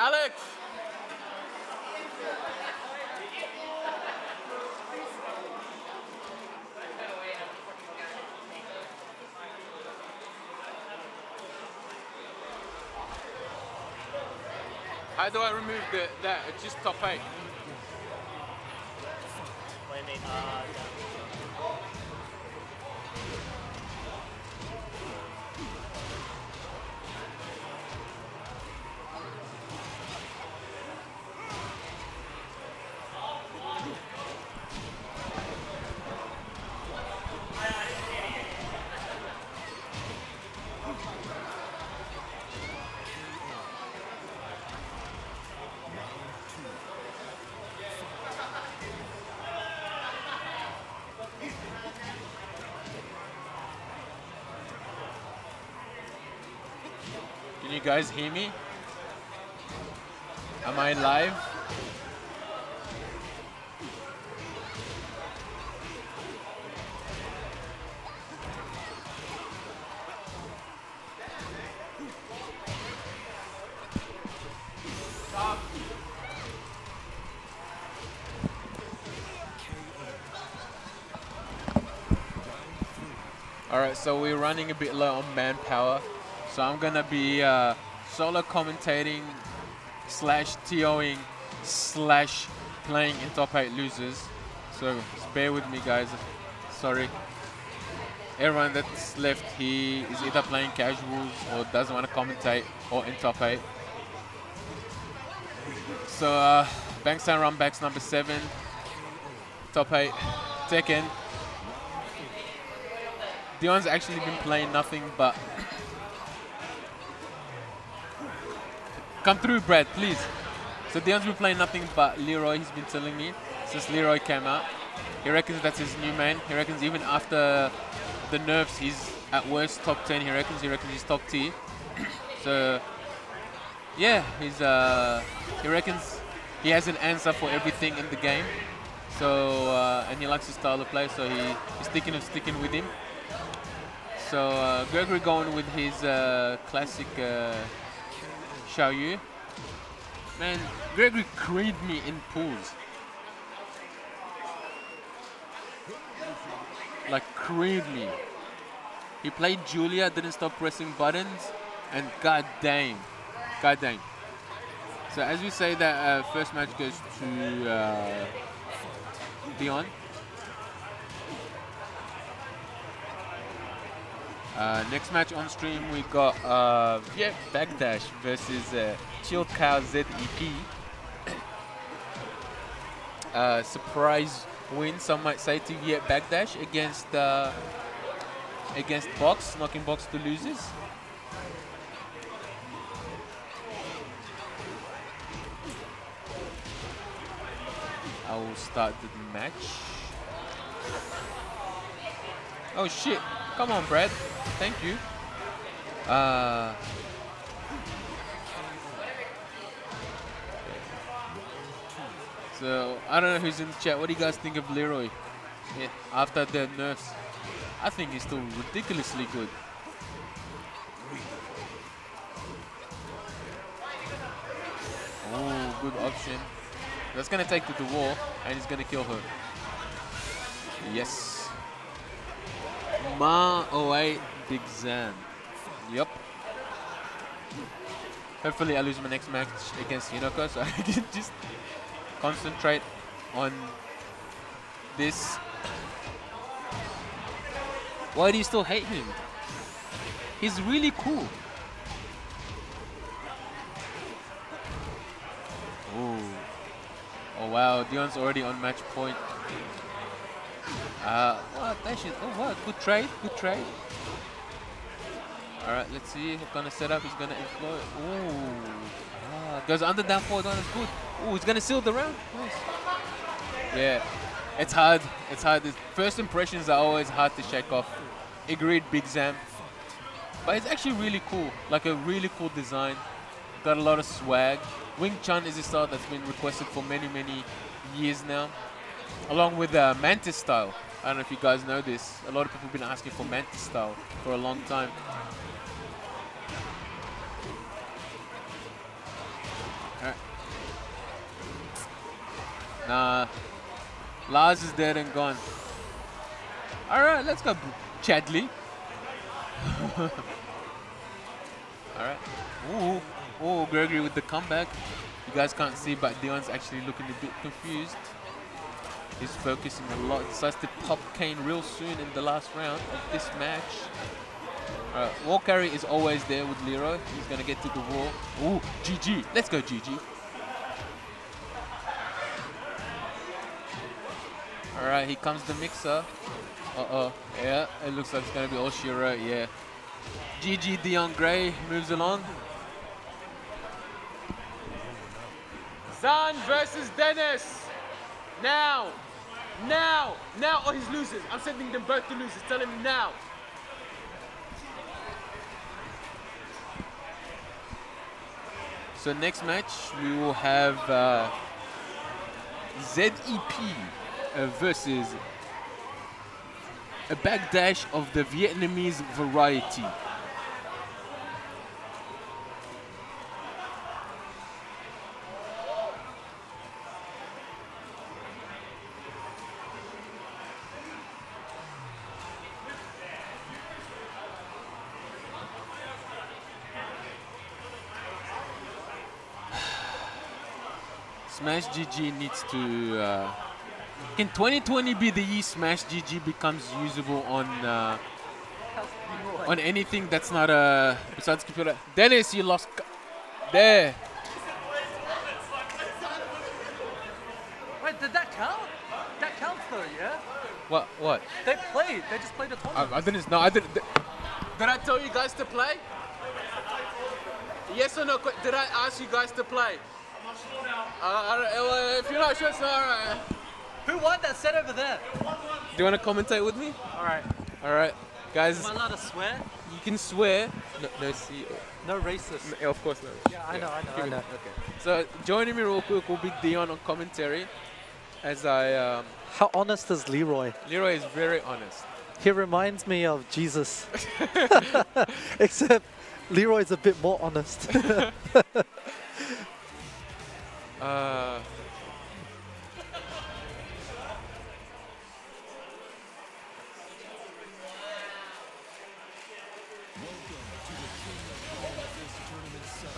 Alex! How do I remove the that? It's just top eight. Guys hear me? Am I live? Alright, so we're running a bit low on manpower. So I'm gonna be uh, solo commentating slash TOing slash playing in top 8 losers. So bear with me guys. Sorry. Everyone that's left here is either playing casuals or doesn't want to commentate or in top 8. So uh, Bankstown Runbacks number 7. Top 8. Tekken. Dion's actually been playing nothing but Come through, Brad, please. So Dion's been playing nothing but Leroy, he's been telling me, since Leroy came out. He reckons that's his new main. He reckons even after the nerfs, he's at worst top 10. He reckons he reckons he's top tier. so, yeah, he's uh, he reckons he has an answer for everything in the game. So, uh, and he likes his style of play, so he, he's sticking and sticking with him. So, uh, Gregory going with his uh, classic Xiao Yu. Man, Gregory creed me in pools. Like creamed me. He played Julia, didn't stop pressing buttons, and god damn, god damn. So as we say that uh, first match goes to uh, Dion. Uh, next match on stream we got uh, Backdash versus uh, Chill Cow ZEP. Uh, surprise win, some might say, to Viet Backdash against uh, against Box, knocking Box to losers. I will start the match. Oh shit! Come on, Brad. Thank you. Uh, so I don't know who's in the chat. What do you guys think of Leroy yeah, after the nerfs? I think he's still ridiculously good. Oh, good option. That's gonna take to the wall, and he's gonna kill her. Yes. Ma 08 Big Zan. Yep. Hopefully I lose my next match against Hinoko so I can just concentrate on this. Why do you still hate him? He's really cool. Ooh. Oh wow, Dion's already on match point. Uh? That shit. Oh? Good trade. Good trade. All right, let's see what kind of setup he's gonna employ. Ooh, ah, goes under down forward is good. Ooh, he's gonna seal the round. Nice. Yeah, it's hard. It's hard. The first impressions are always hard to shake off. Agreed, Big Zam. But it's actually really cool. Like a really cool design. Got a lot of swag. Wing Chun is a style that's been requested for many, many years now. Along with uh, Mantis style. I don't know if you guys know this. A lot of people have been asking for Mantis style for a long time. Nah. Lars is dead and gone. Alright, let's go, Chadley. Alright. Ooh. Oh, Gregory with the comeback. You guys can't see, but Dion's actually looking a bit confused. He's focusing a lot. Decides to pop Kane real soon in the last round of this match. Uh, Alright, wall carry is always there with Leroy. He's gonna get to the wall. Ooh, GG. Let's go, GG. Alright, here comes the mixer. Uh-oh. Yeah, it looks like it's gonna be all Shiro, yeah. GG Dion Gray moves along. Zan versus Dennis. Now. Now. Now or he's losing. I'm sending them both to losers. Tell him now. So next match we will have uh, ZEP uh, versus a backdash of the Vietnamese variety. Smash GG needs to. Uh, can 2020 be the year Smash GG becomes usable on uh, on anything that's not uh, besides computer? Dennis, you lost. There. Wait, did that count? That counts though, yeah? What? What? They played. They just played a tournament. I, I didn't. No, I didn't. Did I tell you guys to play? Yes or no? Did I ask you guys to play? Uh, I don't, well, if you're not sure, it's all right. Who won that set over there? Do you want to commentate with me? All right. All right, guys. Am I allowed to swear? You can swear. No, no see. No racist. No, of course not. Yeah, I know, I know, I know. Okay. So joining me real quick will be Dion on commentary, as I. Um, How honest is Leroy? Leroy is very honest. He reminds me of Jesus. Except Leroy's a bit more honest. Uh,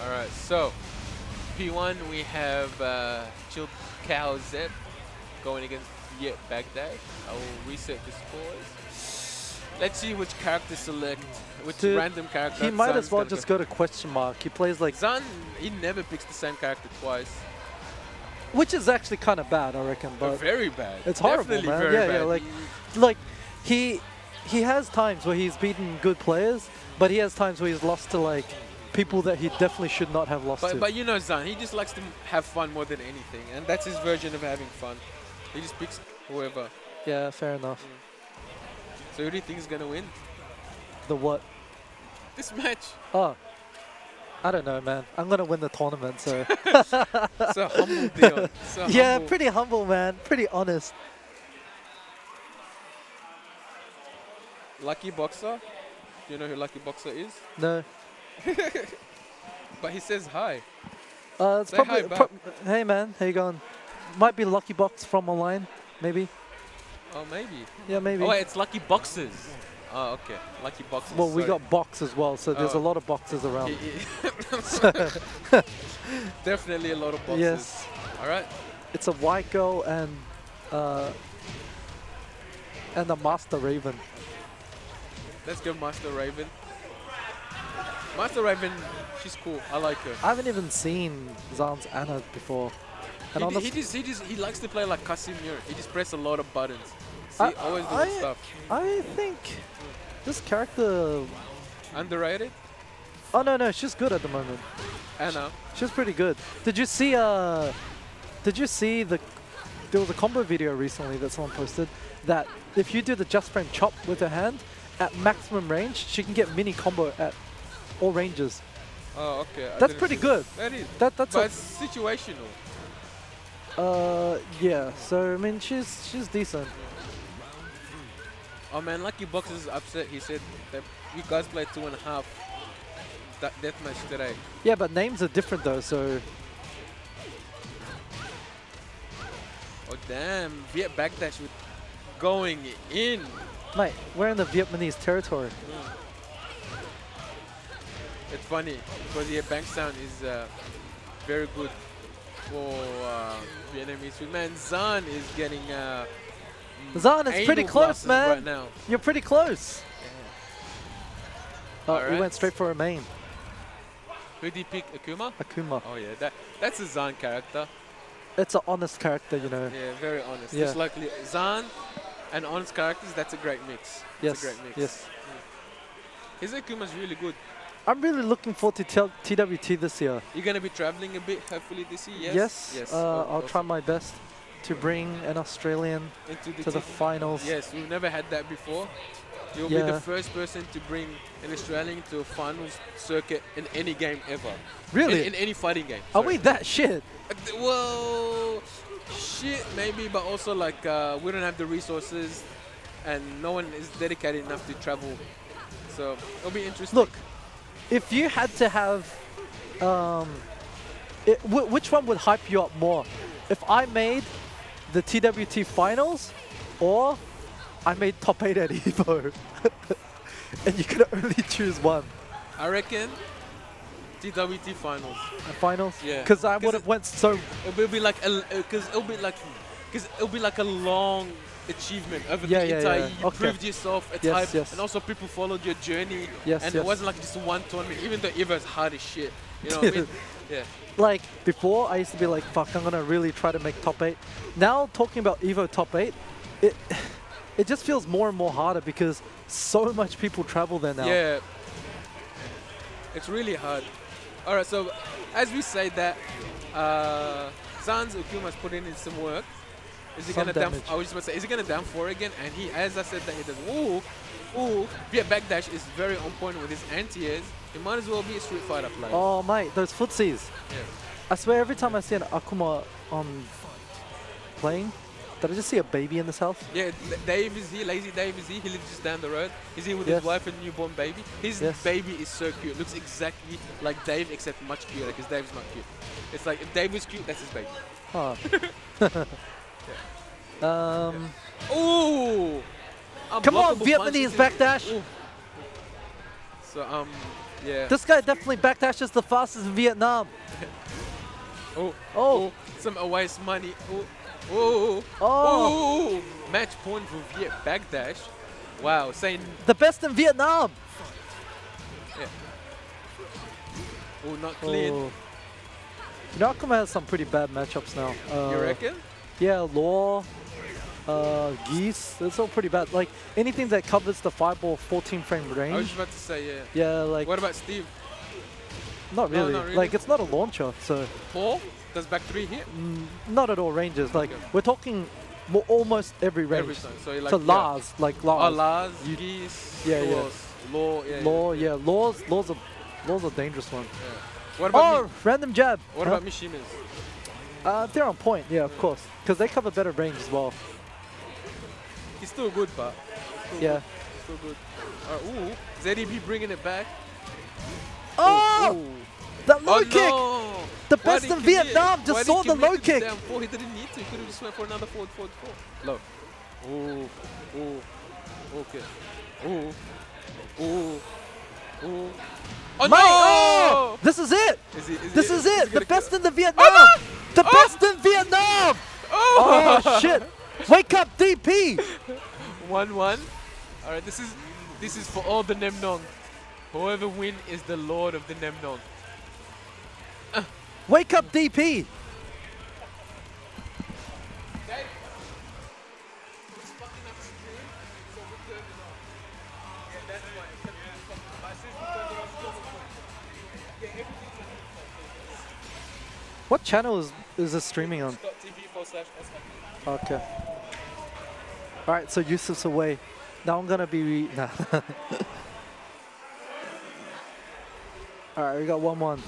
all right, so P1 we have uh, Chill Cow Zep going against Viet Backdash. I will reset the scores. Let's see which character select, which Dude, random character. he might Zan's as well just go to question mark. He plays like, Zan, he never picks the same character twice. Which is actually kind of bad, I reckon. But very bad. it's horrible, Definitely man. very Yeah, bad. yeah, like- He- like he he has times where he's beaten good players, but he has times where he's lost to like people that he definitely should not have lost But, to. but you know Zan, he just likes to have fun more than anything, and that's his version of having fun. He just picks whoever. yeah, fair enough. Mm. So who do you think is gonna win The what? this match? Oh. I don't know, man. I'm gonna win the tournament, so so humble Dion. So yeah, humble. pretty humble, man. Pretty honest. Lucky Boxer. Do you know who Lucky Boxer is? No, But he says hi. uh, it's Say probably. hi pro- hey, man, how you going? Might be Lucky Box from online, maybe. Oh, maybe. Yeah, maybe. Oh, wait, it's Lucky Boxers. Oh, okay. Lucky Boxers. well, we sorry. got box as well, so there's Oh. a lot of boxes around. Definitely a lot of boxes. yes, All right. it's a white girl and uh, and a Master Raven. Let's go Master Raven. Master Raven, she's cool. I like her. I haven't even seen Zan's Anna before. And He, he just he just he likes to play like Casimir. He just presses a lot of buttons. See, I- always doing I- stuff. I think this character. Underrated. Oh no, no, she's good at the moment. Anna. She's pretty good. Did you see? Uh, did you see the? There was a combo video recently that someone posted that if you do the just frame chop with her hand at maximum range, she can get mini combo at all ranges. Oh, okay. I That's pretty good. That is. That that's but it's situational. uh yeah. So I mean, she's she's decent. Oh man, Lucky Box is upset. He said that you guys played two and a half that deathmatch today. Yeah, but names are different though. So Oh damn, Viet backdash with going in. Mate, we're in the Vietnamese territory. It's funny because yeah, Bankstown is uh, very good for uh, Vietnamese. Man, Zan is getting uh, Zan is pretty close, man. Right now. You're pretty close. Oh, he Alright. went straight for a main. Who did he pick? Akuma? Akuma. Oh yeah, that that's a Zan character. It's an honest character, you know. Yeah, very honest. Yeah. Just like Li- Zan and honest characters, that's a great mix. yes. Great mix. Yes. His Akuma's really good. I'm really looking forward to TWT this year. You're gonna be traveling a bit, hopefully this year. Yes. Yes. Yes. Uh, Oh, I'll try my best to bring an Australian into the, to the finals. Yes, we've never had that before. You'll be the first person to bring an Australian to a finals circuit in any game ever. Really? In, in any fighting game. Are we that shit? Uh, Well, shit, maybe, but also like uh, we don't have the resources, and no one is dedicated enough to travel. So it'll be interesting. Look, if you had to have, um, it, wh- which one would hype you up more? If I made the TWT finals, or I made top eight at Evo, and you could only choose one. I reckon TWT finals. The finals, Yeah. because I would have went so. It will be like a, uh, because it'll be like, because it'll be like a long achievement over Yeah, the yeah, entire. yeah. You Okay. proved yourself. It's Yes, hype, yes. and also people followed your journey. Yes, and yes. it wasn't like just one tournament. Even though Evo is hard as shit. You know what I mean? Yeah. Like before, I used to be like, "Fuck, I'm gonna really try to make top eight. Now talking about Evo top eight, it it just feels more and more harder because so much people travel there now. Yeah. It's really hard. All right, so as we say that, uh, Zan's Akuma's put in some work. Is he Some gonna down? damage. I was just about to say, is he gonna down four again? And he, as I said, that he does. Ooh, ooh. Yeah, backdash is very on point with his anti-airs. He might as well be a Street Fighter player. Oh mate, those footsies. Yeah. I swear every time I see an Akuma on playing, did I just see a baby in this house? Yeah, Dave is here. Lazy Dave is here. He lives just down the road. He's here with Yes. his wife and newborn baby. His Yes. baby is so cute. Looks exactly like Dave, except much cuter because Dave's not cute. It's like if Dave was cute, that's his baby. Huh. um, Ooh! come on, Vietnamese backdash. Ooh. So um, yeah. This guy definitely backdashes the fastest in Vietnam. oh, Oh, some waste money. Oh. oh, ooh! Match point for Viet backdash. Wow, saying the best in Vietnam. Yeah. oh, not clean. Oh. You know, Akuma has some pretty bad matchups now. Uh, you reckon? Yeah, Law, uh, Geese, it's all pretty bad. Like, anything that covers the fireball 14 frame range. I was just about to say yeah. Yeah, like, What about Steve? not, No, really. not really. Like, it's not a launcher, so Paul does back three hit mm, not at all ranges. Like, Okay. we're talking mo- almost every range. every time. So you like so yeah. Lars, like Oh, Lars. Lars, You- Geese, Yeah, yeah. Law, yeah. Law, yeah, Law's, Law's a, Law's a dangerous one. yeah. What about Oh, random jab. what Huh? about Mishimas? Uh, they're on point, yeah, of course. Because they cover better range as well. He's still good, but still Yeah. good. still good. Uh, ooh, ZDB bringing it back. Oh! Ooh. That low oh, kick! No. The best he? Vietnam just saw the low kick. Down four? He didn't need to. He could have just went for another forward, forward, forward. Low. Ooh. Ooh. Okay. Ooh. Ooh. Ooh. Oh Mate, no! oh! This is it! Is he, is This he, is it! The best in the Vietnam! no! The Oh! best in Vietnam! Oh! Oh shit! Wake up, DP! One one. All right. This is this is for all the Nemnong. Whoever win is the lord of the Nemnong. Wake up, DP! What channel is, is this streaming on? Okay. Alright, so Yusuf's away. Now I'm gonna be. Nah. Alright, we got 1 1.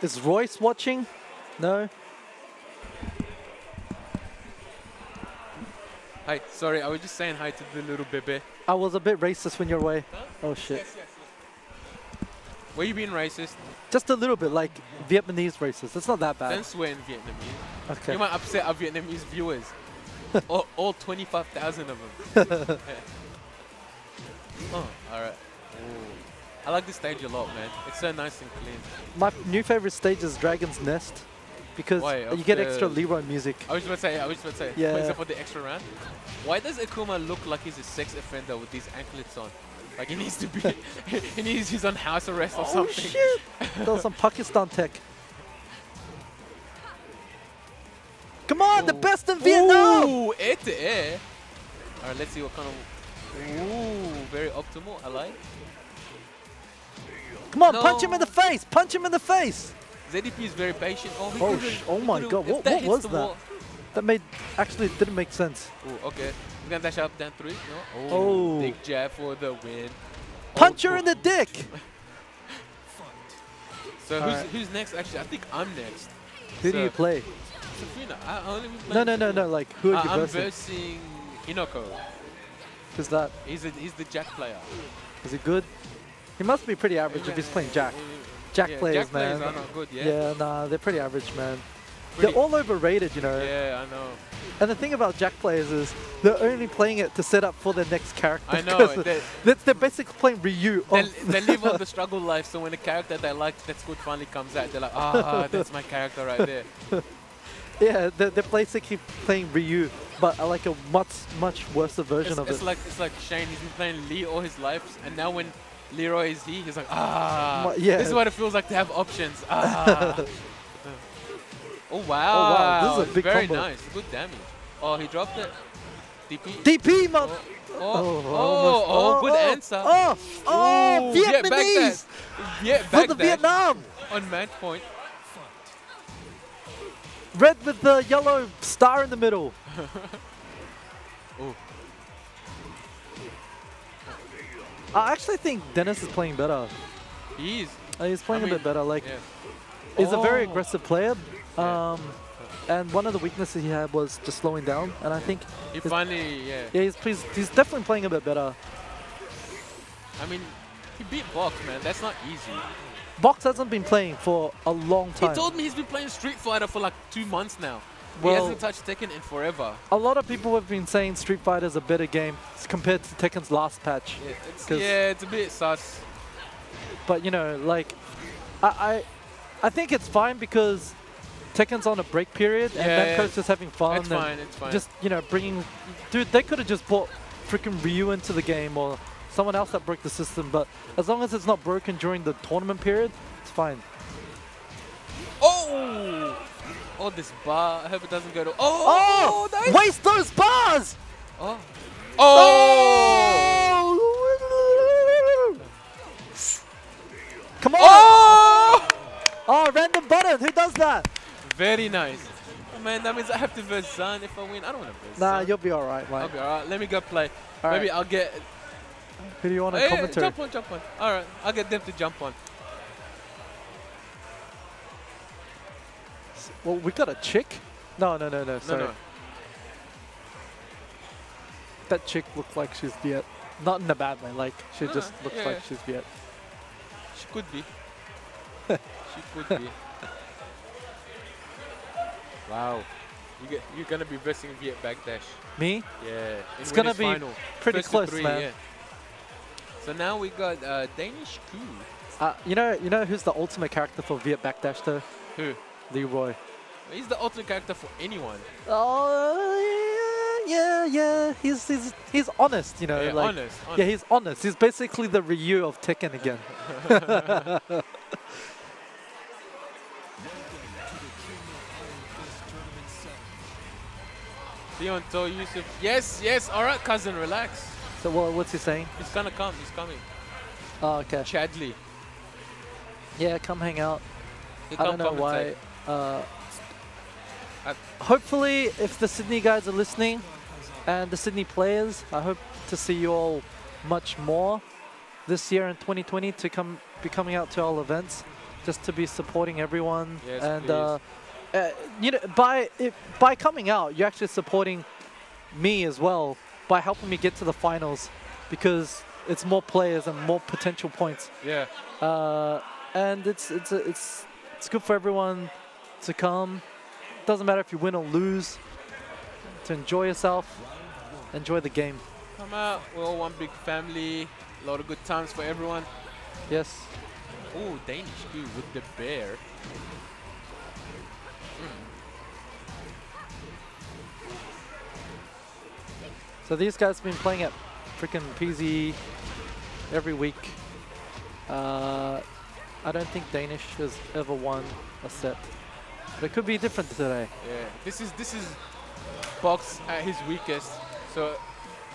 Is Royce watching? No? Hi. Sorry, I was just saying hi to the little bebe. I was a bit racist when you're away. Huh? Oh shit. Yes, yes, yes. Were you being racist? Just a little bit, like Vietnamese racist. It's not that bad. Don't swear in Vietnamese. Okay. You might upset our Vietnamese viewers. all, all 25,000 of them. oh, alright. I like this stage a lot, man. It's so nice and clean. My new favorite stage is Dragon's Nest because Why, you get extra Leroy music. I was about to say, I was about to say, Yeah. yeah. for the extra round. Why does Akuma look like he's a sex offender with these anklets on? Like he needs to be, he needs, he's on house arrest or Oh something. shit! that was some Pakistan tech. Come on, the best in Vietnam! Ooh, air to air. All right, let's see what kind of. Ooh, very optimal. I like. Come on, punch him in the face! Punch him in the face! ZDP is very patient. Oh, Oh, oh my God, what- what was that? wall- That made actually didn't make sense. Ooh, okay. He's gonna dash up down three. No. Oh. Big jab for the win. Punch Oh, her in the dick! So who's, Alright. who's next? Actually, I think I'm next. Who do you play? Zafina. I only No, no, no, no. Like who are Uh, you I'm versing? versing Hinoko. Who's that? He's a, he's the Jack player. Is he good? He must be pretty average if he's playing Jack. Jack yeah, players, Jack players man. are not good. Yeah. Yeah. nah, they're pretty average, man. They're all overrated, you know. Yeah, I know. And the thing about Jack players is they're only playing it to set up for their next character. I know. They, they're, they're basically playing Ryu. they, they live on the struggle life, so when a character they like that's good finally comes out, they're like, ah, that's my character right there. yeah, they're, they're basically playing Ryu, but uh, like a much, much worse version It's, of it's it. like it's like Shane. He's been playing Lee all his life, and now when Leroy is he, he's like, ah, yeah. this is what it feels like to have options. Ah. Oh wow! Oh, wow, this is a big very combo. nice, good damage. Oh, he dropped it. DP. DP, man! Oh, oh, Oh, oh, oh, good oh, answer. Oh, oh, Ooh, yeah, back Vietnamese! For the Vietnam! on match point. Red with the yellow star in the middle. Ooh. I actually think Dennis is playing better. He is. Uh, he's playing a bit better. Like, Yeah. he's a very Oh. aggressive player. Um, and one of the weaknesses he had was just slowing down. And I think, He finally, yeah. yeah, he's, he's, he's definitely playing a bit better. I mean, he beat Box, man. That's not easy. Box hasn't been playing for a long time. He told me he's been playing Street Fighter for like two months now. Well, he hasn't touched Tekken in forever. a lot of people have been saying Street Fighter is a better game compared to Tekken's last patch. Yeah, it's, yeah, it's a bit sus. But you know, like, I, I, I think it's fine because Tekken's on a break period and Yeah, yeah. Namco's just having fun. It's and fine, it's fine. Just you know, bringing, dude, they could have just brought freaking Ryu into the game or someone else that broke the system. But as long as it's not broken during the tournament period, it's fine. oh! Oh, this bar. I hope it doesn't go to. Oh, Oh! nice! waste those bars! Oh! Oh! Oh! Come on! Oh! Oh, random button. Who does that? Very nice. Oh, man, that means I have to verse Zan if I win. I don't want to verse Nah, Zan. you'll be all right, I'll be alright. Let me go play. All Maybe right. I'll get. Who do you want Hey, hey, commentary? jump on, jump on. Alright, I'll get them to jump on. Well, we got a chick. No, no, no, no. No, Sorry. no. That chick looked like she's Viet. Not in a bad way. Like she No, just looks yeah, like yeah. she's Viet. She could be. she could be. Wow. You get, you're gonna be versing Viet Backdash. Me? Yeah. in It's gonna be final. Pretty First close, three, man. Yeah. So now we got uh, Danish Q. Uh, you know, you know who's the ultimate character for Viet Backdash though? Who? Leroy. He's the ultimate character for anyone. Oh yeah, yeah, yeah. He's he's he's honest, you know. yeah, like, honest, honest. Yeah, he's honest. He's basically the Ryu of Tekken again. Leon To Yusuf. Yes, yes. All right, cousin, relax. So what, what's he saying? He's gonna come. He's coming. Oh, okay. Chadley. Yeah, come hang out. I don't know why. Uh, hopefully, if the Sydney guys are listening and the Sydney players, I hope to see you all much more this year in 2020 to come be coming out to all events, just to be supporting everyone. Yes, and uh, you know, by it, by coming out, you're actually supporting me as well by helping me get to the finals, because it's more players and more potential points. Yeah. Uh, and it's it's it's it's good for everyone to come. Doesn't matter if you win or lose. To enjoy yourself, enjoy the game. Come out. We're all one big family. A lot of good times for everyone. Yes. Oh, Danish Q with the bear. So these guys have been playing at freaking PZ every week. Uh, I don't think Danish has ever won a set. But it could be different today. Yeah. This is this is Box at his weakest. So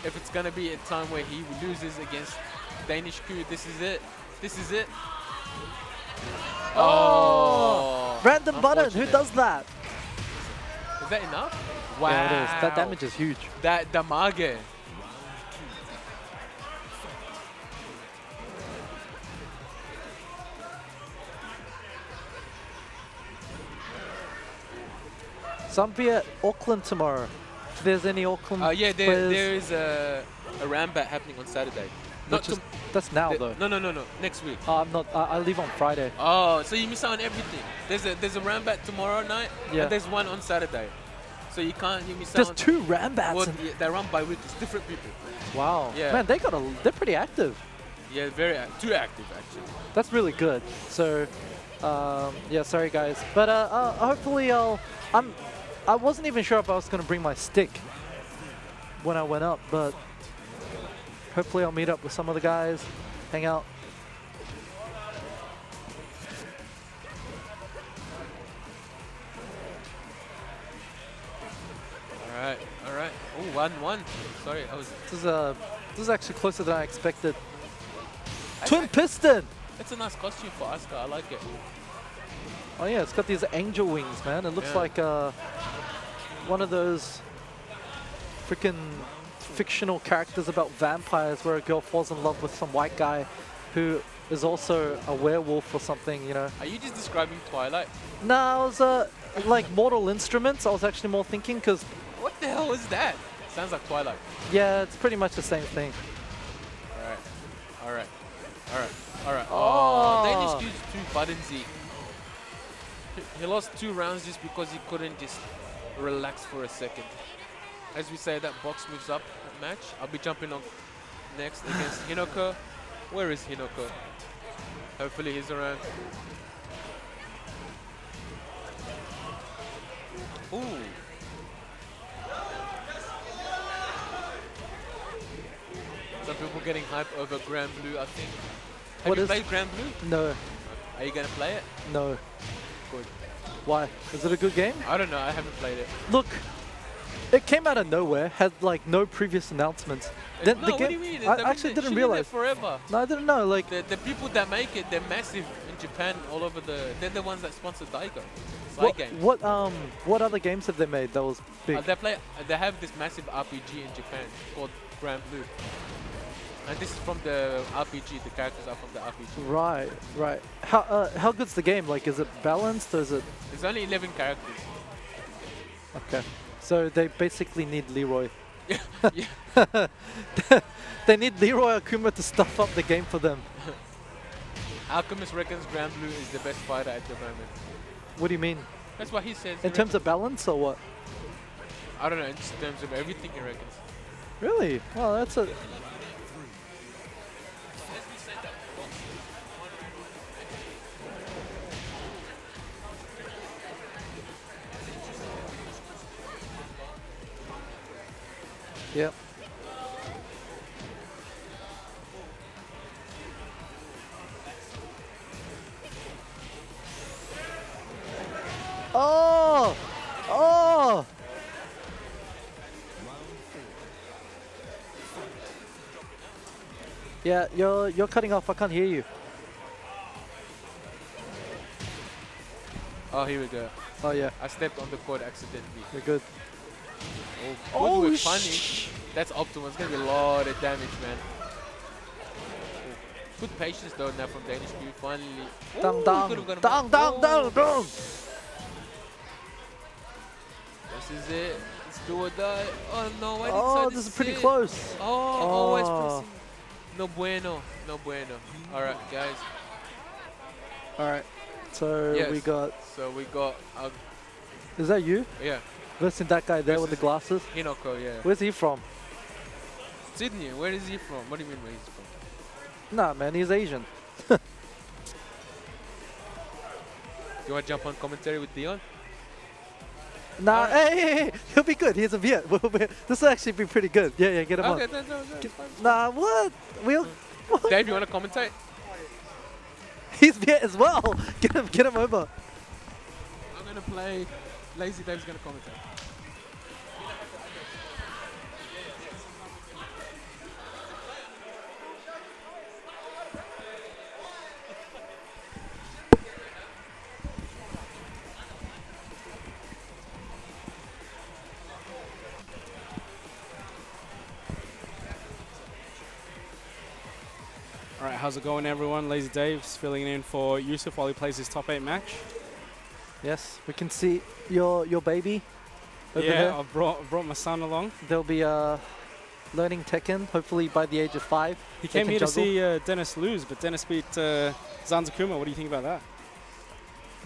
if it's gonna be a time where he loses against Danish Q, this is it. This is it. Oh! Random button, who does that? Is that enough? Wow. Yeah, it is. That damage is huge. That damage. So I'm be at Auckland tomorrow. If there's any Auckland Uh, yeah, there, there is a, a Ranbat happening on Saturday. Not is, that's now the- though. no, no, no, no. Next week. Uh, I'm not. I, I leave on Friday. Oh, so you miss out on everything. There's a there's a Ranbat tomorrow night, Yeah. and there's one on Saturday. So you can't you miss There's two Ranbats. Well, yeah, they run by weekly. Different people. wow. Yeah. Man, they got a. They're pretty active. Yeah, very act- too active actually. That's really good. So, um, yeah, sorry guys, but uh, uh, hopefully I'll. I'm. I wasn't even sure if I was gonna bring my stick when I went up, but hopefully I'll meet up with some of the guys, hang out. All right, all right. Oh, one one. Sorry, I was. This is uh, this is actually closer than I expected. I- Twin piston. It's a nice costume for Asuka. I like it. Oh yeah, it's got these angel wings, man. It looks Yeah. like uh, one of those freaking fictional characters about vampires where a girl falls in love with some white guy who is also a werewolf or something, you know. Are you just describing Twilight? No, I was uh, like Mortal Instruments. I was actually more thinking because, What the hell is that? Sounds like Twilight. yeah, it's pretty much the same thing. All right, all right, all right, all right. Oh. Oh, Danish Q's too buttonsy. He- He lost two rounds just because he couldn't just relax for a second. As we say, that box moves up match. I'll be jumping on next against Hinoko. Where is Hinoko? Hopefully he's around. Ooh. People getting hype over Grand Blue, I think. Have What you is- played Granblue? No, Are you gonna play it? no. Good. Why? Is it a good game? I don't know, I haven't played it. Look, it came out of nowhere, had like no previous announcements. Then no, the what game, do you mean? I They've actually didn't realize. forever. No, I didn't know. Like, The, the people that make it, they're massive in Japan, all over the. They're the ones that sponsor Daigo. What, game. what um, what other games have they made that was big? Uh, they play. They have this massive RPG in Japan called Grand Blue, and this is from the RPG. The characters are from the RPG. right, right. How uh, how good's the game? Like, is it balanced or is it There's only 11 characters. okay? So they basically need Leroy. yeah. They need Leroy Akuma to stuff up the game for them. Alchemist reckons Granblue is the best fighter at the moment. What do you mean? That's what he says. In he terms reckons. of balance or what? I don't know. In terms of everything, he reckons. Really? Well, that's a. Yep. Oh! Oh! Yeah, you're you're cutting off. I can't hear you. Oh, here we go. Oh yeah, I stepped on the cord accidentally. you're good. Oh, good Oh, with funny. sh- That's optimal. It's gonna be a lot of damage, man. Oh. Good patience though now from Danish Q. Finally. Down, Ooh, down, down, down, got him dang, up. dang, dang, Oh, dang. This is it. It's do or die. Oh no, Oh, this is pretty sit? close. Oh, always Oh. pressing. No bueno. No bueno. All right, guys. All right. So Yes. we got. So we got, Is that you? yeah, Versus that guy there with the glasses. Hinoko, yeah. Where's he from? Sydney, where is he from? What do you mean where he's from? Nah, man, he's Asian. You want to jump on commentary with Dion? Nah, Alright. hey, hey, hey, he'll be good. He's a Viet. This will actually be pretty good. Yeah, yeah, get him Okay, on. no, no, Get- Nah, what? We'll. what? Dave, you want to commentate? He's Viet as well. Get him, get him over. I'm to play. Lazy Dave's going to commentate. All right, how's it going, everyone? Lazy Dave's filling in for Yusuf while he plays his top eight match. Yes, we can see your your baby over yeah, there. I've brought brought my son along. They'll be uh, learning Tekken, hopefully by the age of five. He came here juggle. to see uh, Dennis lose, but Dennis beat uh, Zanzakuma. What do you think about that?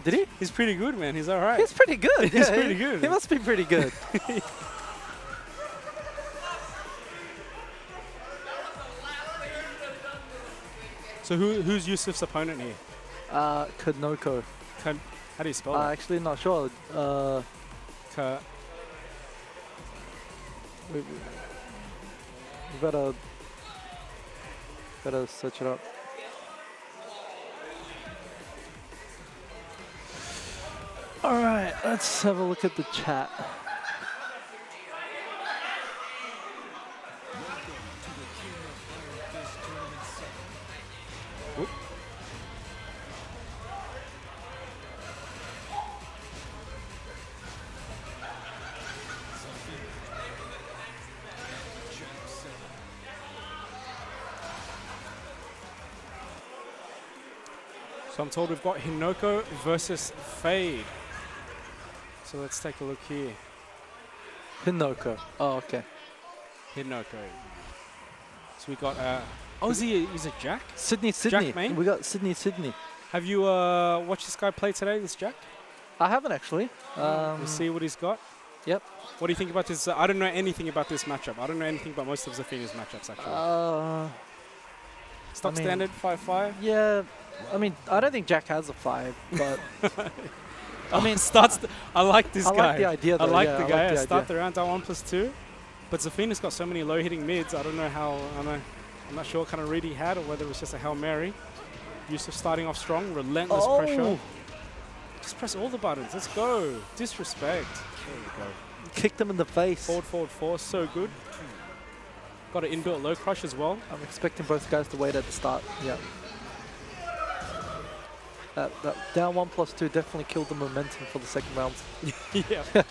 Did he? He's pretty good, man. He's all right. He's pretty good. He's yeah, pretty he- good. He must be pretty good. So who who's Yusuf's opponent here? uh. Can, how do you spell Uh, actually, not sure. Uh, Ka- we, we better better search it up. All right, let's have a look at the chat. I'm told we've got Hinoko versus Fade. So let's take a look here. Hinoko. Oh, okay. Hinoko. So we got. Uh, oh, is he? A, he's a Jack. Sydney, Sydney. Main? We got Sydney, Sydney. Have you uh, watched this guy play today? This Jack. I haven't actually. Um, We'll see what he's got. Yep. What do you think about this? Uh, I don't know anything about this matchup. I don't know anything about most of Zafina's matchups actually. Uh, Stock I mean- standard five five. yeah. I mean, I don't think Jack has a five, but I mean, starts. The, I like this I guy. like the idea. I like yeah, the I guy. like I the start idea. the round down one plus two, but Zafina's got so many low hitting mids. I don't know how. I don't know. I'm not sure what kind of read he had or whether it was just a hail mary. Yusuf starting off strong, relentless oh. pressure. Oh, Just press all the buttons. Let's go. Disrespect. There we go. kicked him in the face. Forward, forward, forward. So good. Got an inbuilt low crush as well. I'm expecting both guys to wait at the start. Yeah. That, that down one plus two definitely killed the momentum for the second round. yeah.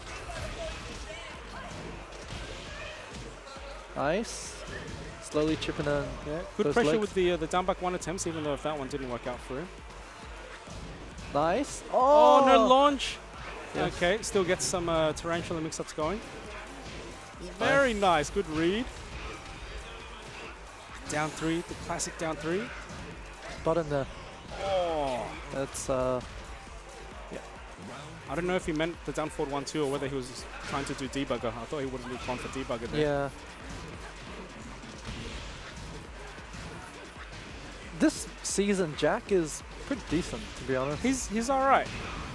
Nice. Slowly chipping in. Yeah, good pressure legs. with the uh, the down back one attempts, even though if that one didn't work out for him. Nice. Oh, Oh, no launch. Yes. Okay, still gets some uh, tarantula mix-ups going. Very nice, good read. Down three, the classic down three. But in there. Oh, That's uh. I don't know if he meant the down forward one two or whether he was trying to do debugger. I thought he would have gone for debugger there. Yeah. This season, Jack is pretty decent, to be honest. He's he's all right.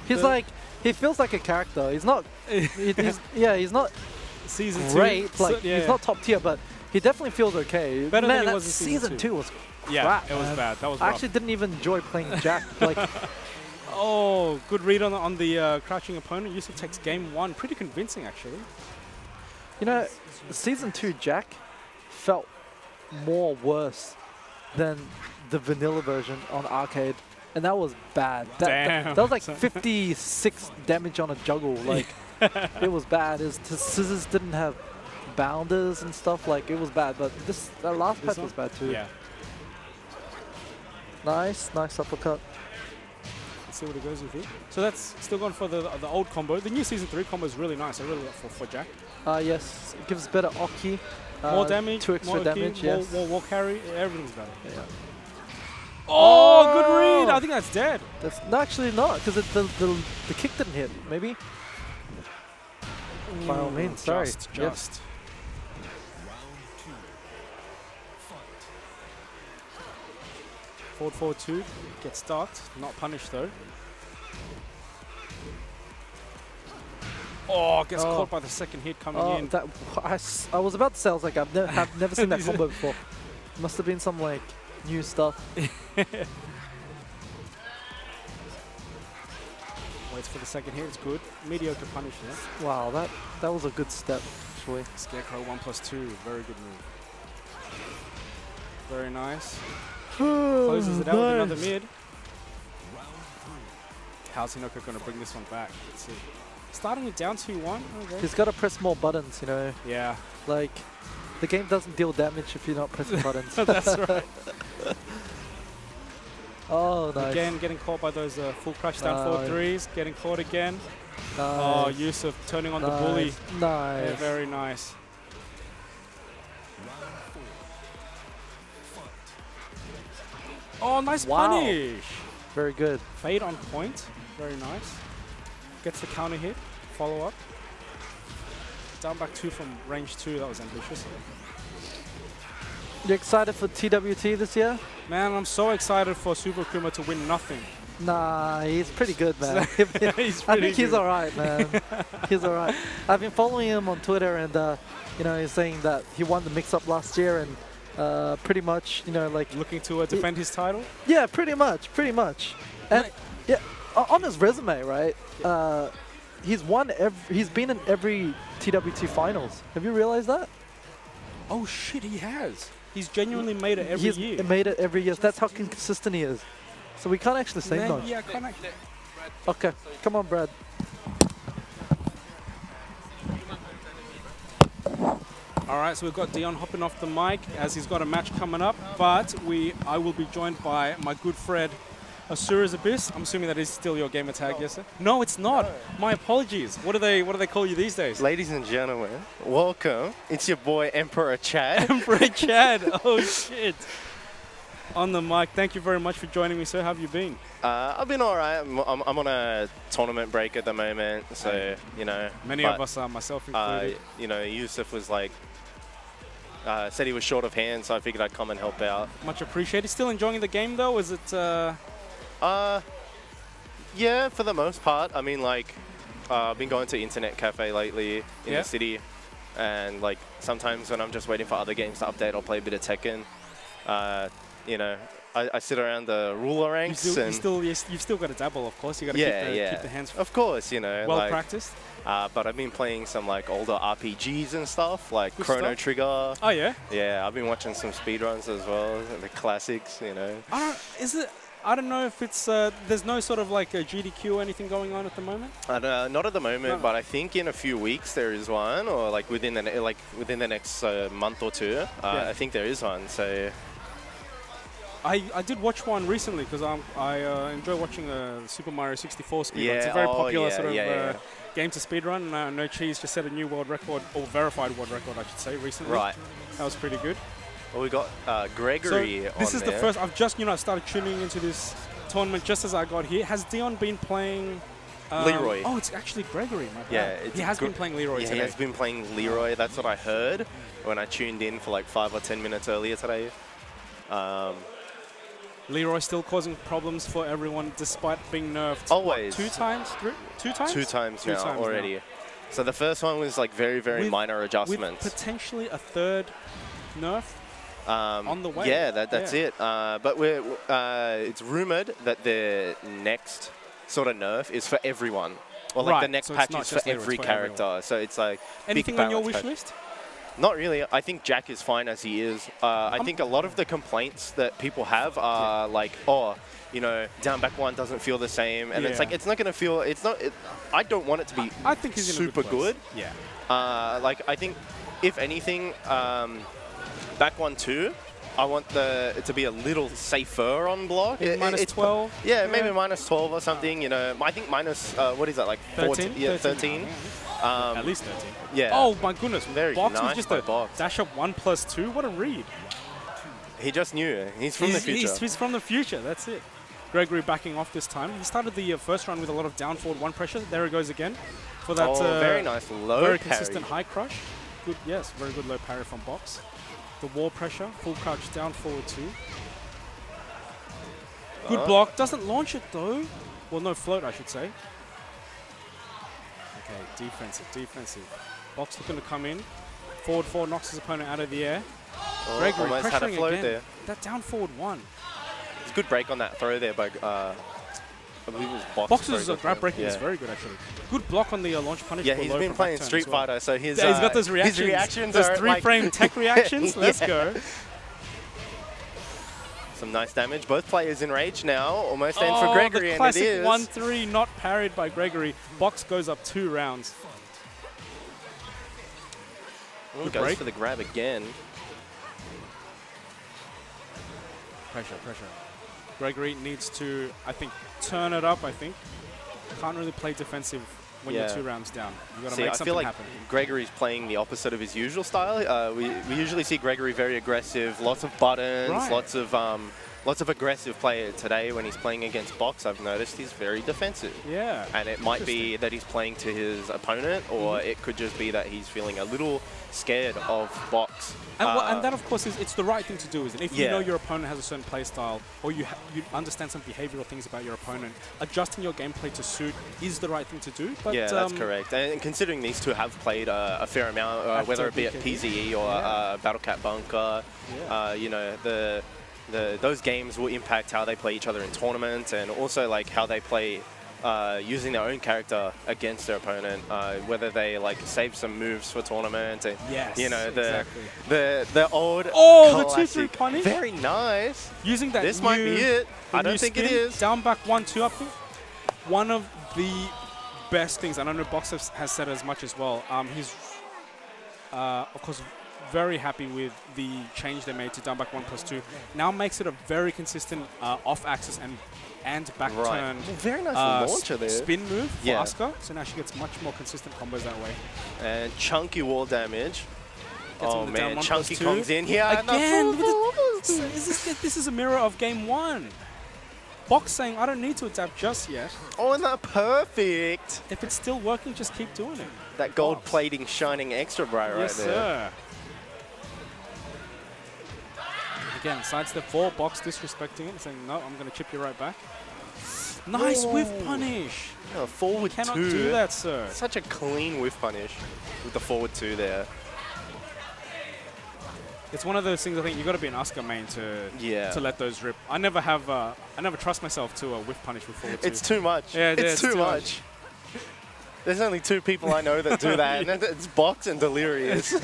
He's like, he feels like a character. He's not, he's, yeah, he's not Season great. two, Like, so- yeah, he's not top tier, but he definitely feels okay. Better than Man, he that was season season two. two was yeah, crap, it was man. bad. That was I rough. actually didn't even enjoy playing Jack. Like, Oh, good read on the, on the uh, crouching opponent. Yusuf takes game one. Pretty convincing, actually. you know, season two Jack felt more worse than the vanilla version on arcade, and that was bad. That, that- Damn. that was like 56 damage on a juggle. Like, it was bad. Is scissors didn't have bounders and stuff. Like, it was bad. But this that last This patch one? was bad too. Yeah. Nice, nice uppercut. Let's see what it goes with it. So that's still going for the the old combo. The new season three combo is really nice. I really like for for Jack. Uh, yes, it gives better Oki. more Uh, damage, two extra more damage, yes. more, more, more carry, everything's better. Yeah. Oh, good read. Oh! I think that's dead. That's no, actually not, because the, the the kick didn't hit. Maybe. By all Mm, means, sorry. Just. Forward, forward two. Gets stuck. Not punished though. Oh, gets Oh. caught by the second hit coming Oh, in. that I, I was about to say I was like I've, ne- have never seen that combo before. Must have been some like new stuff. Waits for the second hit. It's good. Mediocre punish there. Wow, that that was a good step actually. Scarecrow one plus two. Very good move. Very nice. Closes Closes it out with another mid. How's Hinoka going to bring this one back? Let's see. Starting with down 2-1. Okay. He's got to press more buttons, you know. Yeah. Like the game doesn't deal damage if you're not pressing buttons. That's right. oh, nice. Again, getting caught by those uh, full crash down forward Nice. threes. Getting caught again. nice. Oh, Yusuf turning on the bully. Nice. Nice. Yeah, very nice. Oh, nice Wow. punish. Very good. Fade on point. Very nice. Gets the counter hit. Follow up. Down back two from range two. That was ambitious. You excited for TWT this year? Man, I'm so excited for Super Kuma to win nothing. Nah, he's pretty good, man. he's I think he's good. all right, man. he's all right. I've been following him on Twitter, and uh, you know, he's saying that he won the mix-up last year, and uh, pretty much, you know, like Looking to uh, defend his title. yeah, pretty much, pretty much. And yeah, on his resume, right? Uh, he's won. Every, he's been in every TWT finals. Have you realized that? Oh shit, he has. He's genuinely made it every he's year. made it every year. That's how consistent he is. So we can't actually say no. yeah, kind of. Okay, come on, Brad. All right, so we've got Dion hopping off the mic as he's got a match coming up. But we, I will be joined by my good friend Asura's Abyss. I'm assuming that is still your gamer tag, yes sir? No, it's not. My apologies. What do they, what do they call you these days? Ladies and gentlemen, welcome. It's your boy Emperor Chad. Emperor Chad. Oh shit. On the mic. Thank you very much for joining me, sir. How have you been? Uh, I've been all right. I'm, I'm, I'm on a tournament break at the moment, so you know. Many but, of us are, myself Uh, included. you know, Yusuf was like, uh, said he was short of hands, so I figured I'd come and help out. Much appreciated. Still enjoying the game though? Is it? Uh, Uh, yeah, for the most part. I mean, like, uh, I've been going to internet cafe lately in Yeah. the city, and like sometimes when I'm just waiting for other games to update, I'll play a bit of Tekken. Uh, you know, I, I sit around the ruler you ranks still, you still, you you've still got to dabble, of course. You got to yeah, keep, the, yeah. keep the hands Of course, you know, well like, practiced. Uh, but I've been playing some like older RPGs and stuff, like Good Chrono stuff. Trigger. Oh yeah. Yeah, I've been watching some speedruns as well, the classics, you know. I don't. Is it? I don't know if it's. Uh, there's no sort of like a GDQ or anything going on at the moment. Uh, not at the moment, No. but I think in a few weeks there is one, or like within the ne- like within the next uh, month or two. Uh, Yeah. I think there is one. So I, I did watch one recently because I uh, enjoy watching uh, Super Mario 64 speedrun. it's a very oh, popular yeah, sort of yeah, uh, game to speedrun. And uh, No Cheese just set a new world record, or verified world record, I should say, recently. right, That was pretty good. well we got uh, So Gregory. this on is the first. I've just you know I started tuning into this tournament just as I got here. Has Dion been playing? um, Leroy. Oh, it's actually Gregory. My bad. Yeah, he has been playing Leroy Yeah, he has been playing Leroy. That's what I heard when I tuned in for like five or ten minutes earlier today. Um, Leroy still causing problems for everyone despite being nerfed. what, Always. two times? Three? Two times? two times Two now times now. already. So the first one was like very very With- minor With adjustments. potentially a third nerf. Um, On the way. Yeah, that, that's Yeah. it. Uh, but we're, uh, it's rumored that the next sort of nerf is for everyone. Or like the next so patch is for every for character. So it's like Anything on your wish patch. list? Not really. I think Jack is fine as he is. Uh, I Um, think a lot of the complaints that people have are like, oh, you know, down back one doesn't feel the same, and it's like it's not going to feel. It's not. It, I don't want it to be I think he's super good. good. Yeah. Uh, like I think, if anything, um, back one two I want the to be a little safer on block. Maybe It- minus it's- 12. Yeah, maybe minus 12 or something. You know, I think minus uh, what is that like 13? 14? Yeah, 13. Um, At least 13. yeah. Oh my goodness. Very Box was nice just a Box. dash up 1 plus 2. What a read. He just knew. He's from he's, the future. He's, he's from the future. That's it. Gregory backing off this time. He started the uh, first round with a lot of down forward one pressure. There he goes again for that. oh, uh, very nice low Very parry. consistent high crush. Good, yes, very good low parry from Box. The wall pressure, full crouch down forward two. Good Uh. block. Doesn't launch it though. Well, no float, I should say. Okay, defensive, defensive. Box looking to come in. Forward four knocks his opponent out of the air. Oh, Gregory almost had a pressuring float again. there. That down forward one. It's a good break on that throw there by, uh, Box. Box's very uh, grab breaking is very good actually. Good block on the uh, launch punish. Yeah, he's been playing Street well. Fighter, so his, Yeah, he's uh, got those reactions. His reactions those are three like- frame tech reactions. Let's Yeah. go. Some nice damage. Both players in rage now. Almost end oh, for Gregory, the and it is classic 1-3 not parried by Gregory. Box goes up two rounds. Ooh, goes break. for the grab again. Pressure, pressure. Gregory needs to, I think, turn it up, I think. Can't really play defensive when Yeah. you're two rounds down. you got to See, make I feel like happen. Gregory's playing the opposite of his usual style. Uh, we, we usually see Gregory very aggressive, lots of buttons, Right. lots of um, lots of aggressive player Today, when he's playing against Box, I've noticed he's very defensive. Yeah. And it might be that he's playing to his opponent, or Mm-hmm. it could just be that he's feeling a little scared of Box. And, Uh, and that, of course, is it's the right thing to do, isn't it? If you know your opponent has a certain play style, or you ha- you understand some behavioral things about your opponent, adjusting your gameplay to suit is the right thing to do. But yeah, that's um, correct. And considering these two have played uh, a fair amount, uh, whether uh, it be at PZE or Yeah. uh, Battle Cat Bunker, Yeah. uh, you know, the, the those games will impact how they play each other in tournaments and also like how they play uh, using their own character against their opponent, uh, whether they like save some moves for tournament and Yes, you know the exactly. the the old Oh, the 2-3 punish? very nice. Using that This might be it. I don't think it spin, is. Down back one two up. One of the best things, and I know Box has, has said as much as well. Um, he's uh, of course very happy with the change they made to down back one plus two. Now makes it a very consistent uh, off axis and and back Right. turn. Very nice uh, launcher there. Spin move for Yeah. Asuka, so now she gets much more consistent combos that way. And chunky wall damage. Gets oh him the down man, Chunky two. comes in here. Again, full with the- wall. So is this, this is a mirror of game one. Box saying, I don't need to adapt just yet. Oh, and that perfect. If it's still working, just keep doing it. That gold Box. plating shining extra bright right there. yes, there. sir. Again, sidestep four, box disrespecting it, saying, no, I'm going to chip you right back. Nice whiff punish. Oh, forward Cannot two. do that, sir. Such a clean whiff punish with the forward two there. It's one of those things I think you've got to be an Asuka main to Yeah. to let those rip. I never have, uh, I never trust myself to a whiff punish with forward two. It's too much. Yeah, yeah, it's, it's too, too much. There's only two people I know that do that, and it's Box and Delirious.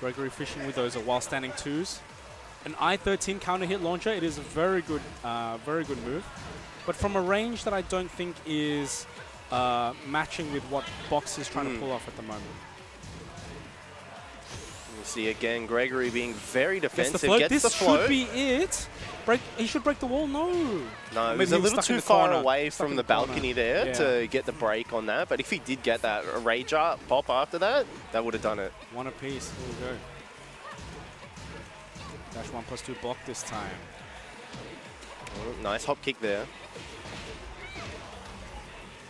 Gregory fishing with those uh, while standing twos. An I-13 counter hit launcher. It is a very good, uh, very good move, but from a range that I don't think is uh, matching with what Box is trying Hmm. to pull off at the moment. you see again Gregory being very defensive. Gets the float. Gets this the float. should be it. Break. He should break the wall. No. No, a he was little too far corner. away Stuck from the balcony there Yeah. to get the break on that. But if he did get that rage up pop after that, that would have done it. One apiece. Here we go. Dash one plus two block this time. Oh, nice hop kick there.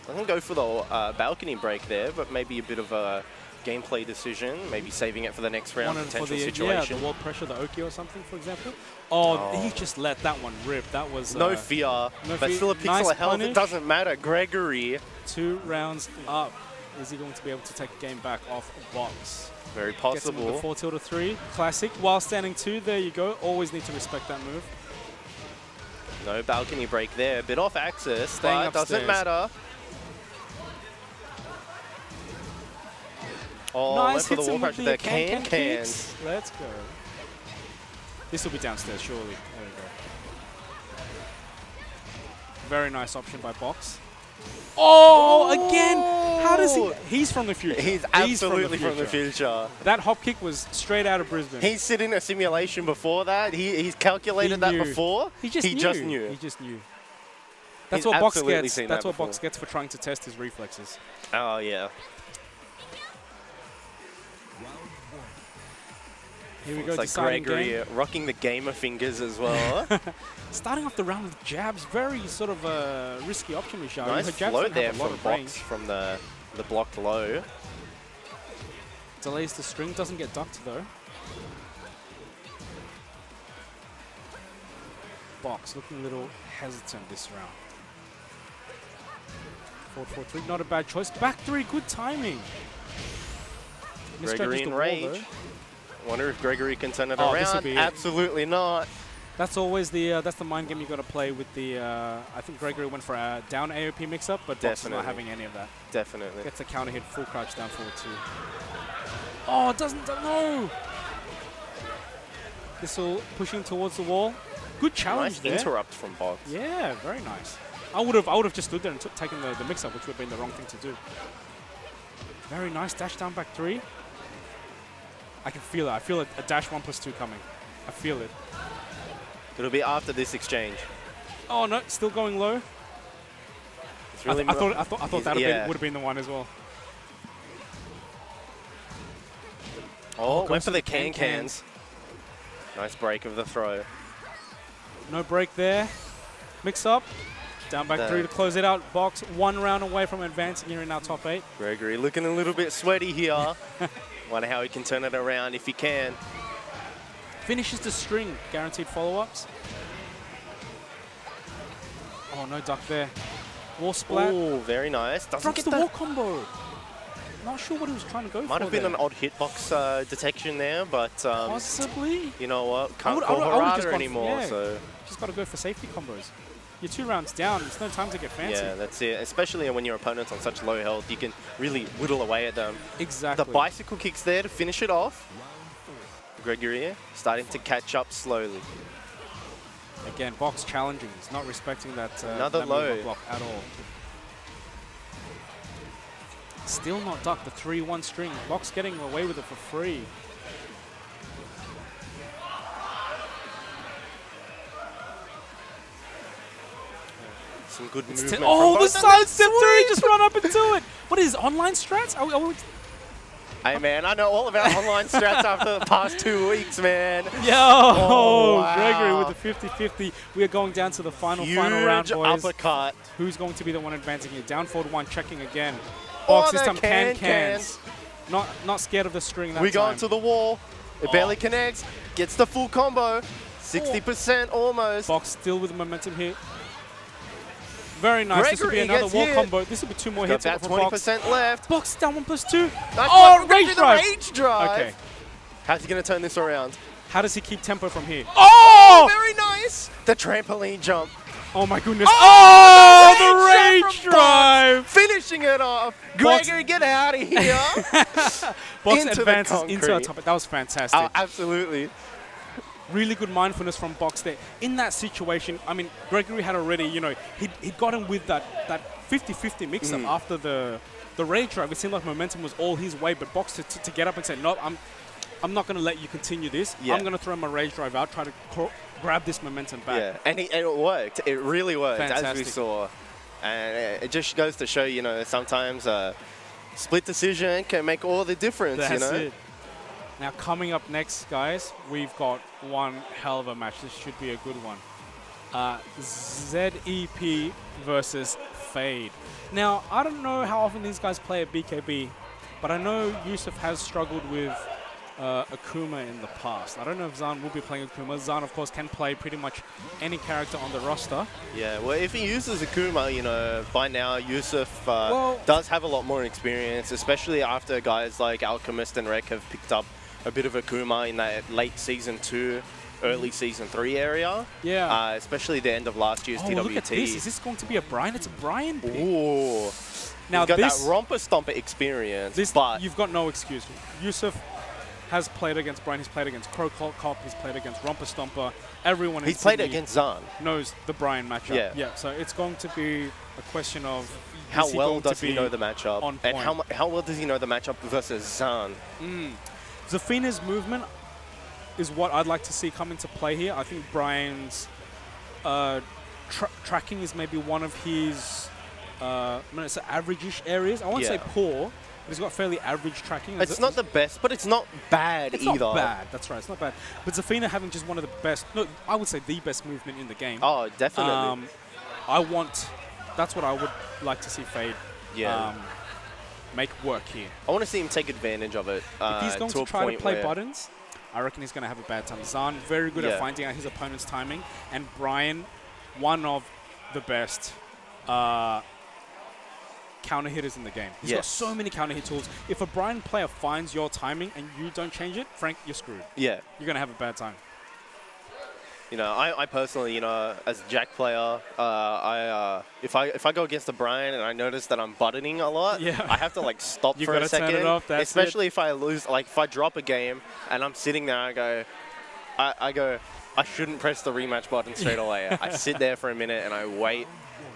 Doesn't go for the uh, balcony break there, but maybe a bit of a gameplay decision. Maybe saving it for the next round Wanted potential the, situation. Yeah, the wall pressure, the Oki or something, for example. Oh, Oh. he just let that one rip. That was no uh, fear, no but fear. still a pixel Nice of health. punish. It doesn't matter. Gregory, two rounds up. Is he going to be able to take the game back off box? very Gets him possible. four tilde three. Classic. While standing two, there you go. Always need to respect that move. No balcony break there. Bit off axis, Staying but doesn't matter. Oh, nice for the hits wall him with the can, Can, can, kicks. Let's go. This will be downstairs, surely. There we go. Very nice option by Box. Oh, again! How does he? He's from the future. He's from the absolutely from the future. future. That hop kick was straight out of Brisbane. He's sitting in a simulation before that. He, he's calculated that before. He just he knew. just knew. He just knew. That's He's what Box gets. That's that what Box gets for trying to test his reflexes. Oh yeah. Here we go. It's like Gregory game. uh, rocking the gamer fingers as well. Starting off the round with jabs, very sort of a risky option Xiao. nice flow there have a lot from Box range. from the the blocked low. Delays the string, doesn't get ducked though. Box looking a little hesitant this round. Forward, forward three, not a bad choice. Back three, good timing. Gregory in rage. Wonder if Gregory can turn it Oh, around. be it. Absolutely not. That's always the uh, that's the mind game you got to play with the. Uh, I think Gregory went for a down AOP mix-up, but Box not having any of that. Definitely. Gets a counter hit, full crouch down forward two. Oh, it doesn't no. This will pushing towards the wall. Good challenge Nice there. interrupt from Box. Yeah, very nice. I would have I would have just stood there and taken the, the mix up, which would have been the wrong thing to do. Very nice dash down back three. I can feel it. I feel a, a dash one plus two coming. I feel it. It'll be after this exchange. Oh no, still going low. It's I, th- I thought I thought I thought that yeah. would have been the one as well. Oh, goes went for the can can cans. Nice break of the throw. No break there. Mix up. Down back The- three to close it out. Box one round away from advancing here in our top eight. Gregory looking a little bit sweaty here. Wonder how he can turn it around if he can. Finishes the string. Guaranteed follow-ups. Oh, no duck there. Wall splat. Oh, very nice. Doesn't Drops get the wall combo. Not sure what he was trying to go for Might have been there. an odd hitbox uh, detection there, but um, Possibly. you know what? Can't would- call would- I would've just Harada anymore, yeah. so Just got to go for safety combos. You're two rounds down. There's no time to get fancy. yeah, that's it. Especially when your opponent's on such low health, you can really whittle away at them. Exactly. The bicycle kicks there to finish it off. Gregory starting to catch up slowly. Again, box challenging. He's not respecting that, uh, Another that low. block at all. Still not ducked. The 3-1 string. Box getting away with it for free. Some good It's movement. oh, the side step three just run up into it. What is online strats? Are we, are we, Hey man, I know all about online strats after the past two weeks, man. yo, Oh, Gregory with the 50-50. We are going down to the final, Huge final round, boys. uppercut. Who's going to be the one advancing here? Down forward one, checking again. Oh, Box this time can can cans. Not not scared of the string that We go into the wall. It Oh. barely connects. Gets the full combo. 60% almost. Box still with the momentum here. Very nice. this will be another wall hit. combo. This will be two more Got hits Box. 20% left. Box down one plus two. Nice Oh, Gregory, rage the drive. Rage drive. Okay. How's he going to turn this around? How does he keep tempo from here? Oh! oh, very nice. The trampoline jump. Oh my goodness. Oh, Oh, the rage rage drive. Finishing it off. Box- Gregory, get out of here. Box Into advances into our top. That was fantastic. oh, absolutely. Really good mindfulness from Box there. In that situation, I mean, Gregory had already, you know, he'd, he'd gotten with that that 50-50 mix-up Mm. after the the rage drive. It seemed like momentum was all his way, but Box to, to, to get up and say, no, I'm I'm not going to let you continue this. Yeah. I'm going to throw my rage drive out, try to grab this momentum back. Yeah, and, he, and it worked. It really worked, as we saw. And it- it just goes to show, you know, sometimes a split decision can make all the difference, That's you know? it. Now coming up next, guys, we've got one hell of a match. This should be a good one. Uh, ZEP versus Fade. Now, I don't know how often these guys play at BKB, but I know Yusuf has struggled with uh, Akuma in the past. I don't know if Zan will be playing Akuma. Zan, of course, can play pretty much any character on the roster. Yeah, well, if he uses Akuma, you know, by now Yusuf uh, Well- does have a lot more experience, especially after guys like Alchemist and Rek have picked up a bit of a Kuma in that late season two, early season three area. Yeah. Uh, especially the end of last year's oh, TWT. look at this. Is this going to be a Brian? It's a Brian pick. Ooh. Now, He's got this, that romper stomper experience, This, but you've got no excuse. Yusuf has played against Brian. He's played against Crow Cop. He's played against Romper Stomper. Everyone he's played Sydney against Zan. knows the Brian matchup. Yeah. Yeah. So it's going to be a question of how well does he know the matchup, on and how how well does he know the matchup versus Zan? Mm. Zafina's movement is what I'd like to see come into play here. I think Brian's uh, tra- tracking is maybe one of his, uh, going to say average-ish areas. I won't say poor, but he's got fairly average tracking. It's not the best, but it's not bad It's either. not bad. That's right. It's not bad. But Zafina having just one of the best, no, I would say the best movement in the game. Oh, definitely. Um, I want, that's what I would like to see Fade yeah. um, make work here. I want to see him take advantage of it. Uh, If he's going to, to, try to play buttons, I reckon he's going to have a bad time. Zahn, very good Yeah. at finding out his opponent's timing, and Brian, one of the best uh, counter hitters in the game. He's got so many counter hit tools. If a Brian player finds your timing and you don't change it, Frank, you're screwed. Yeah. You're going to have a bad time. You know, I, I personally, you know, as a Jack player, uh, I uh, if I if I go against a Brian and I notice that I'm buttoning a lot, Yeah. I have to like stop for a gotta turn it second. off, that's it. especially if I lose, like if I drop a game and I'm sitting there, I go, I, I go, I shouldn't press the rematch button straight away. I sit there for a minute and I wait,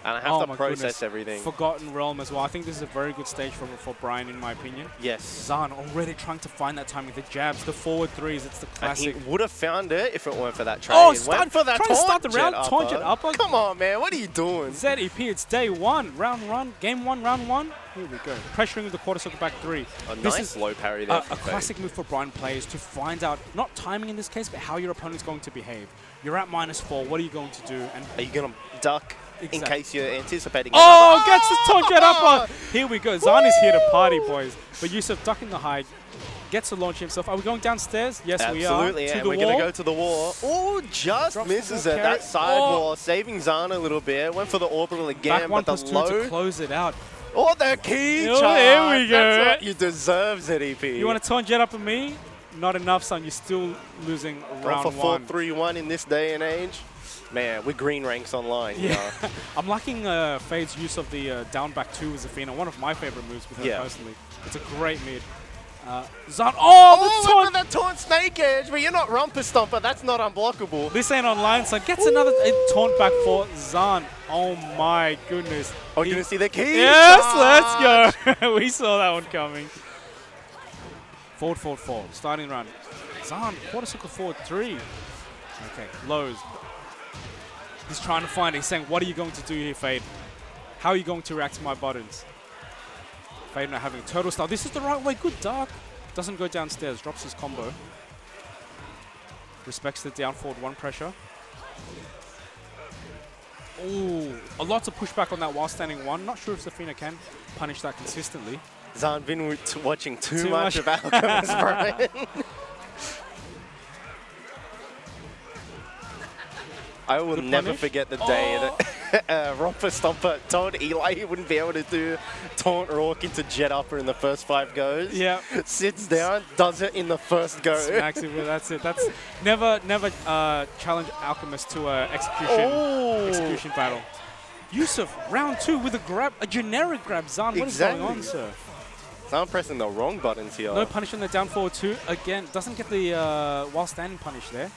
and I have Oh to my process goodness. everything. Forgotten Realm as well. I think this is a very good stage for, for Brian, in my opinion. yes. Zahn already trying to find that timing, the jabs, the forward threes. It's the And he classic. would have found it if it weren't for that trade. Oh, He start- for that trying to start the round, jet taunt jet upper. Come on, man. What are you doing? ZEP, it's day one, round one, game one, round one. Here we go. Pressuring with the quarter circle back three. A This nice is low parry there. a from Fade. classic move for Brian players to find out, not timing in this case, but how your opponent's going to behave. You're at minus four, what are you going to do? And Are you gonna duck in case you're anticipating? Oh, another- gets the taunt jet upper. Here we go. Zahn is here to party, boys. But Yusuf ducking the high, gets to launch himself. Are we going downstairs? Yes, we are. Absolutely, To and we're gonna go to the wall. Oh, just Drops misses it. That side Oh. wall, saving Zahn a little bit. Went for the orbital again, Back one but plus the two low. to close it out. Oh, the key Oh, charge. here we That's go. what you deserve, ZDP. You want to taunt jet up at me? Not enough, son. You're still losing Going round for 4-3-1 in this day and age? Man, we're green ranks online. you Yeah. know. I'm liking uh, Fade's use of the uh, down back two with Zafina. One of my favorite moves with her Yeah. personally. It's a great mid. Uh, Zahn. Oh, the Oh, taunt! look that taunt snake edge, but you're not Romper Stomper. That's not unblockable. This ain't online, so Gets another uh, taunt back for Zahn. Oh my goodness. Oh, you're gonna see the key Yes, charge. let's go. we saw that one coming. Forward, forward, forward. Starting run. Zahn, quarter circle forward three. Okay, lows. He's trying to find it. He's saying, what are you going to do here, Fade? How are you going to react to my buttons? Fade not having turtle style. This is the right way. Good dark. Doesn't go downstairs. Drops his combo. Respects the down forward one pressure. Ooh, a lot of pushback on that while standing one. Not sure if Zafina can punish that consistently. Zahn been watching too, Too much, much. of Alchemist, Brian. I will Good never punish. forget the day Oh. that uh, Romper Stomper told Eli he wouldn't be able to do Taunt Rourke into Jet Upper in the first five goes. Yeah, Sits down, does it in the first go. smacks it. That's it. That's never, never uh, challenge Alchemist to a execution Oh! execution battle. Yusuf, round two with a grab, a generic grab. Zahn, what is going on, sir? So I'm pressing the wrong buttons here. No punish on the down forward two. Again, doesn't get the uh, while standing punish there.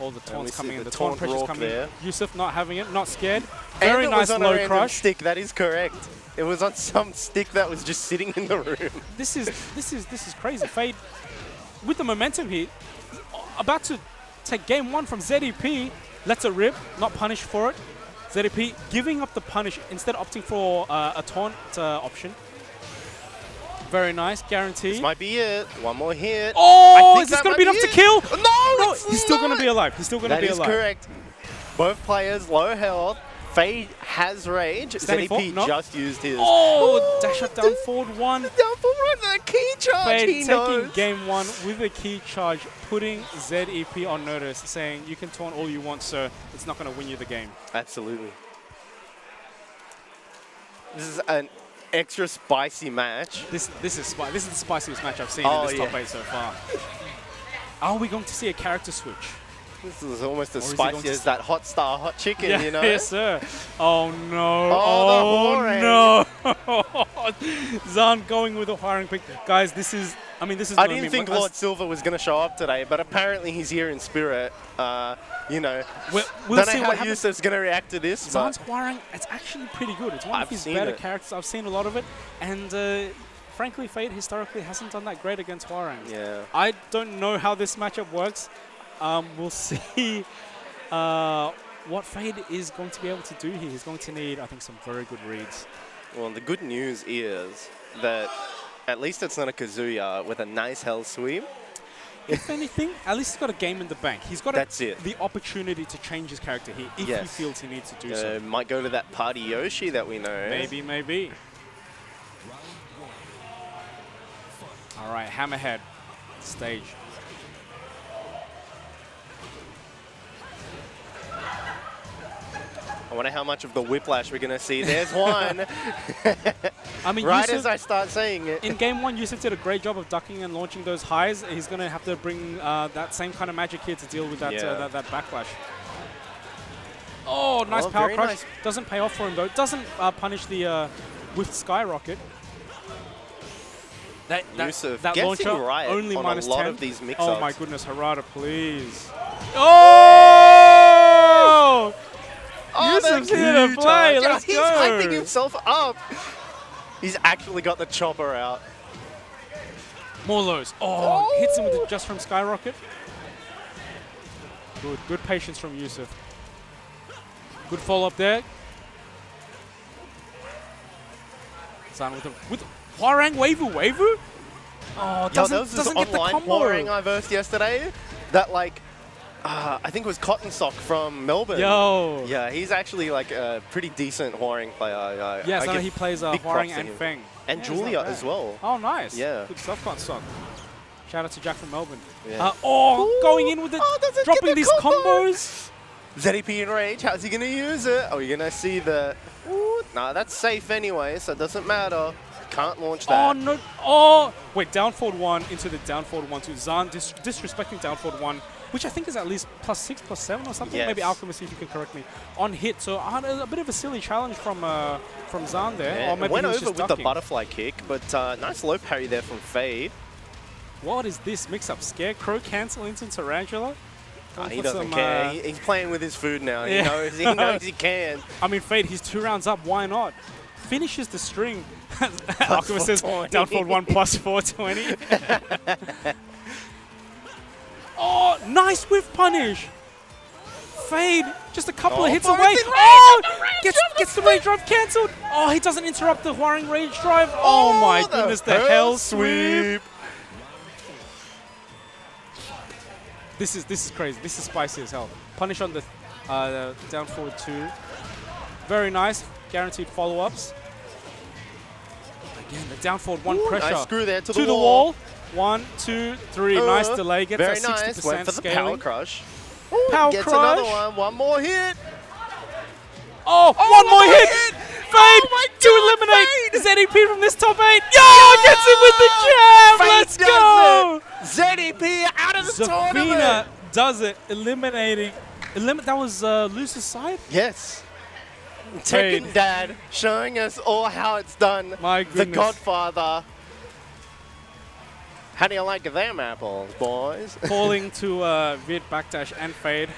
All the taunts coming in. the The taunt taunt pressure's coming there. in. Yusuf not having it, not scared. And Very it nice was on low random crush. stick. That is correct. It was on some stick that was just sitting in the room. this is this is this is crazy. Fade with the momentum here, about to take game one from ZEP. Lets it rip, not punished for it. ZDP giving up the punish instead opting for uh, a taunt uh, option. Very nice, guarantee. This might be it. One more hit. oh, I think is this going to be enough to kill? No, No, he's still going to be alive. He's still going to be is alive. correct. Both players low health. Fade has rage. ZDP no. just used his. Oh, dash up down forward one. Down forward run, the key charge. Fade he taking knows. game one with a key charge, putting ZEP on notice, saying you can taunt all you want, sir. It's not going to win you the game. Absolutely. This is an extra spicy match. This this is this is the spiciest match I've seen Oh, in this top eight so far. Are we going to see a character switch? This is almost as Or is he going spicy as that hot star hot chicken, you know? Yes, sir. Oh no! Oh, Oh, eh? no! Zahn going with a Hwoarang pick, guys. This is I mean, this is. I didn't think Lord Silver was going to show up today, but apparently he's here in spirit. Uh, you know, We'll, we'll don't see know how. Yusuf's going to react to this, Zan's Hwoarang, it's actually pretty good. It's one I've of his better it. characters. I've seen a lot of it, and uh, frankly, Fade historically hasn't done that great against Hwoarang. yeah. I don't know how this matchup works. Um, we'll see uh, what Fade is going to be able to do here. He's going to need, I think, some very good reads. Well, the good news is that at least it's not a Kazuya with a nice hell sweep. if anything, at least he's got a game in the bank. He's got a, it. the opportunity to change his character here if he feels he needs to do Uh, so. might go to that party Yoshi that we know. Maybe, maybe. All right, Hammerhead, stage. I wonder how much of the whiplash we're going to see. There's one. I mean, right Yusuf, as I start saying it. in game one, Yusuf did a great job of ducking and launching those highs. He's going to have to bring uh, that same kind of magic here to deal with that, Yeah. uh, that, that backlash. Oh, nice Oh, power crush. nice. Doesn't pay off for him though. Doesn't uh, punish the uh, with skyrocket. That, that, Yusuf that launcher right only on minus a lot 10. of these mix-ups. Oh my goodness, Harada, please. Oh! Oh, Yusuf's the here to play. Yeah, Let's he's go. hyping himself up. He's actually got the chopper out. More lows. Oh, hits him with the just from Skyrocket. Good, good patience from Yusuf. Good follow up there. Zan with the with Hwoarang Wavu Wavu. Oh, doesn't, there was this doesn't get the online combo. Hwoarang I versed yesterday that like, uh, I think it was Cotton Sock from Melbourne. Yo. Yeah, he's actually like a pretty decent Hwoarang player. I, Yes, I I know give he plays uh, Hwoarang and. Feng. And Yeah, Julia as well. Oh, nice. Yeah. Good stuff, Cotton Sock. Shout out to Jack from Melbourne. Yeah. Uh, oh, Ooh. going in with the Oh, dropping the these combo. combos. ZDP in rage, how's he going to use it? Are we going to see the... Ooh, nah, that's safe anyway, so it doesn't matter. Can't launch that. Oh no! Oh wait, down forward one into the down forward one to Zan dis- disrespecting down forward one, which I think is at least plus six, plus seven or something. Maybe Alchemist, if you can correct me, on hit. So uh, a bit of a silly challenge from uh, from Zan there. Yeah, or maybe went over with the butterfly kick, but uh, nice low parry there from Fade. What is this mix-up? Scarecrow cancel into Tarantula. Ah, Going he for doesn't some, care. uh, he's playing with his food now. Yeah. He knows. He knows he can. I mean, Fade, he's two rounds up. Why not? Finishes the string. Alchemist says 420. down forward one plus 420. oh, nice whiff punish. Fade, just a couple Oh, of hits away. it's in range, Oh, the gets, gets the rage drive cancelled. Oh, he doesn't interrupt the Hwoarang rage drive. Oh, my goodness, the hell sweep. This is this is crazy. This is spicy as hell. Punish on the uh, down forward two. Very nice. Guaranteed follow-ups. Again, the down forward one Ooh, pressure. Nice screw there to, to the, the wall. One, two, three. Uh, nice delay. Gets Very that 60% nice. Went for the power crush. Ooh, Power gets crush. another one. One more hit. Oh, one one more more hit. hit. Fade Oh my to God, eliminate ZEP from this top eight. Yo, gets it with the jab. Fade Let's go. it. ZDP out of the Zafina tournament. does it, eliminating. Elim- that was uh, loser's side. Yes. Fade. Tekken Dad showing us all how it's done. My goodness. The. Godfather. How do you like them apples, boys? falling to uh, Viet Backdash and Fade.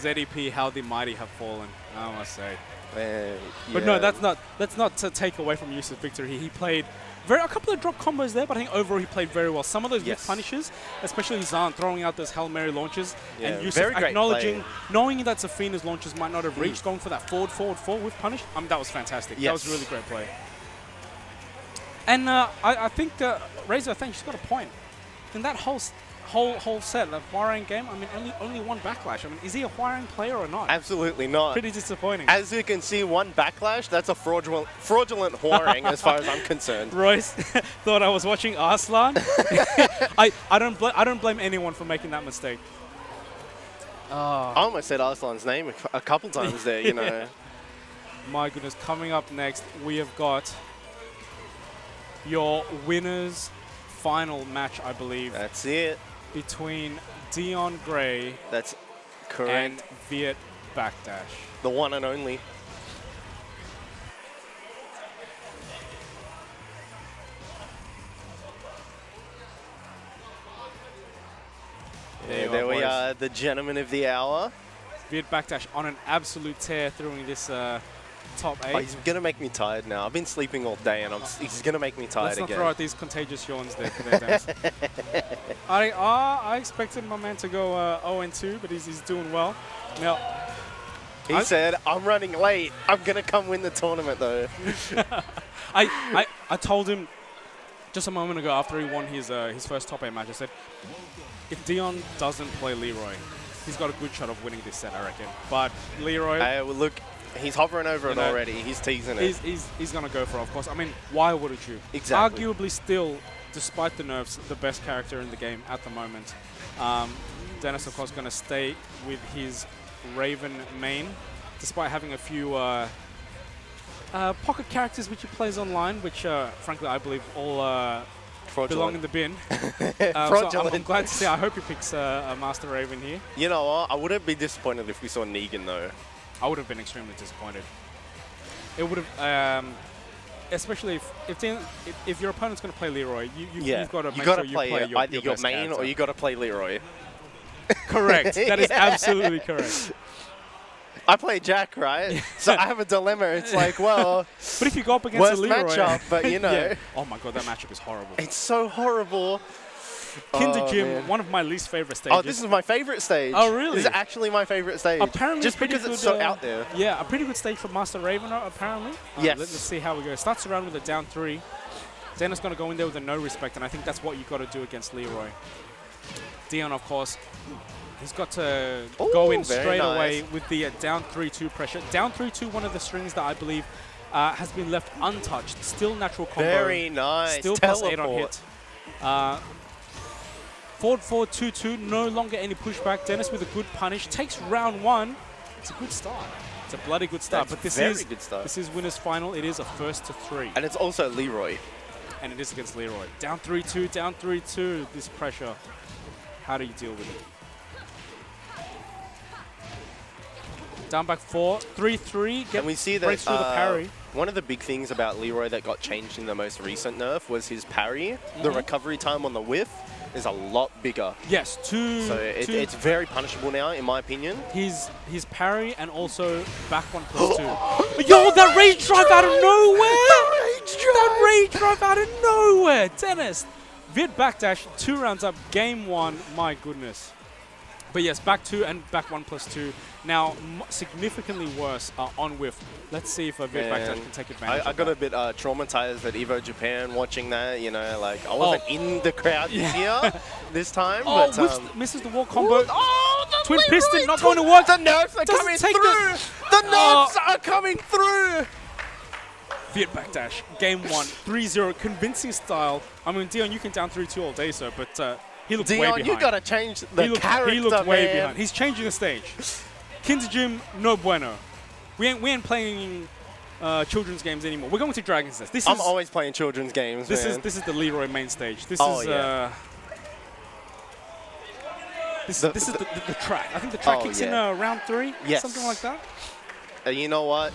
ZDP, how the mighty have fallen, I must say. Man, But no, that's not that's not to take away from Yusuf's victory. He played very a couple of drop combos there, but I think overall he played very well. Some of those Yes. yes. punishes, especially Zan throwing out those Hail Mary launches, Yeah, and Yusuf very acknowledging, knowing that Zafina's launches might not have reached, going for that forward, forward, forward with punish. Um, that was fantastic. That was a really great play. And uh, I, I think uh, Razor, I think she's got a point. In that whole whole whole set, the Hwoarang game, I mean, only only one backlash. I mean, is he a Hwoarang player or not? Absolutely not. Pretty disappointing. As you can see, one backlash, that's a fraudulent, fraudulent Hwoarang as far as I'm concerned. Royce thought I was watching Arslan. I, I don't bl- I don't blame anyone for making that mistake. Ah. I almost said Arslan's name a a couple times there, you know. My goodness, coming up next, we have got your winners final match, I believe. That's it. Between Dion Gray. That's correct. And Viet Backdash. The one and only. There, there we boys. are, the gentleman of the hour. Viet Backdash on an absolute tear throwing this uh, top eight. Oh, he's gonna make me tired now. I've been sleeping all day, and I'm, he's gonna make me tired Let's not again. throw out these contagious yawns there, there I, uh, I expected my man to go uh, 0 and 2, but he's, he's doing well. Now, He I- said, "I'm running late. I'm gonna come win the tournament, though." I, I, I told him just a moment ago after he won his uh, his first top eight match. I said, if Dion doesn't play Leroy, he's got a good shot of winning this set, I reckon. But Leroy, Hey, well, look, he's hovering over You it know, already. He's teasing it. he's, he's, he's going to go for it, of course. I mean, why wouldn't you? Exactly. Arguably still, despite the nerfs, the best character in the game at the moment. Um, Dennis, of course, going to stay with his Raven main, despite having a few uh, uh, pocket characters which he plays online, which, uh, frankly, I believe all uh, belong in the bin. Um, so I'm, I'm glad to see. I hope he picks uh, a Master Raven here. You know what? I wouldn't be disappointed if we saw Negan though. I would have been extremely disappointed. It would have, um, especially if if, the, if if your opponent's going to play Leroy, you, you Yeah, you've got to you make gotta sure play, you play your, either your, your main character. or you gotta play Leroy. correct. That is Yeah. absolutely correct. I play Jack, right? so I have a dilemma. It's like, well, But if you go up against a Leroy, matchup, but you know, yeah. Oh my god, that matchup is horrible. it's so horrible. Kinder Oh, Gym, man. one of my least favorite stages. Oh, this is my favorite stage. Oh, really? This is actually my favorite stage. Apparently just because it's so uh, out there. Yeah, a pretty good stage for Master Raven, uh, apparently. Uh, Yes. Let, us see how we go. Starts around with a down three. Dennis going to go in there with a no respect, and I think that's what you've got to do against Leroy. Dion, of course, he's got to go in straight nice. away with the uh, down 3-2 pressure. Down 3-2, one of the strings that I believe uh, has been left untouched. Still natural combo. Very nice. Still plus 8 on hit. Uh, forward, forward, 2-2. No longer any pushback. Dennis with a good punish. Takes round one. It's a good start. It's a bloody good start. That's but this is good start. this is winners final. It is a first to three, And it's also Leroy. and it is against Leroy. Down 3-2. Down 3-2. This pressure. How do you deal with it? Down back four. 3-3. Get and we see that breaks through the uh, parry. one of the big things about Leroy that got changed in the most recent nerf was his parry. The Mhm. recovery time on the whiff is a lot bigger. Yes, two. So it, two it's very punishable now, in my opinion. his his parry and also back one plus two. Yo, that rage drive out of nowhere! That rage drive out of nowhere! Dennis! Viet backdash, two rounds up, game one, my goodness. But yes, back two and back one plus two. Now, m- significantly worse uh, on whiff. Let's see if uh, Viet backdash can take advantage I, I got that. a bit uh, traumatized at Evo Japan watching that. You know, like I wasn't in the crowd this Oh. Yeah. year, this time. Oh, but, whiffs- um, misses the wall combo. Oh, the Twin piston not going to work. The nerfs are coming take through. the- The, Oh. nerfs are coming through. Viet backdash, game one, 3-0, convincing style. I mean, Dion, you can down 3-2 all day, sir, but uh, he looked way Dion, behind. you gotta change the he looked, character, he looked way man. behind. He's changing the stage. Kinder Gym, no bueno. We ain't, we ain't playing uh, children's games anymore. We're going to Dragon's Nest. This I'm is always playing children's games, this man. is this is the Leroy main stage. This Oh, is yeah. uh, this, The- this is the- the, the, the track. I think the track Oh, kicks in yeah. uh, round three, Yes. something like that. Uh, you know what?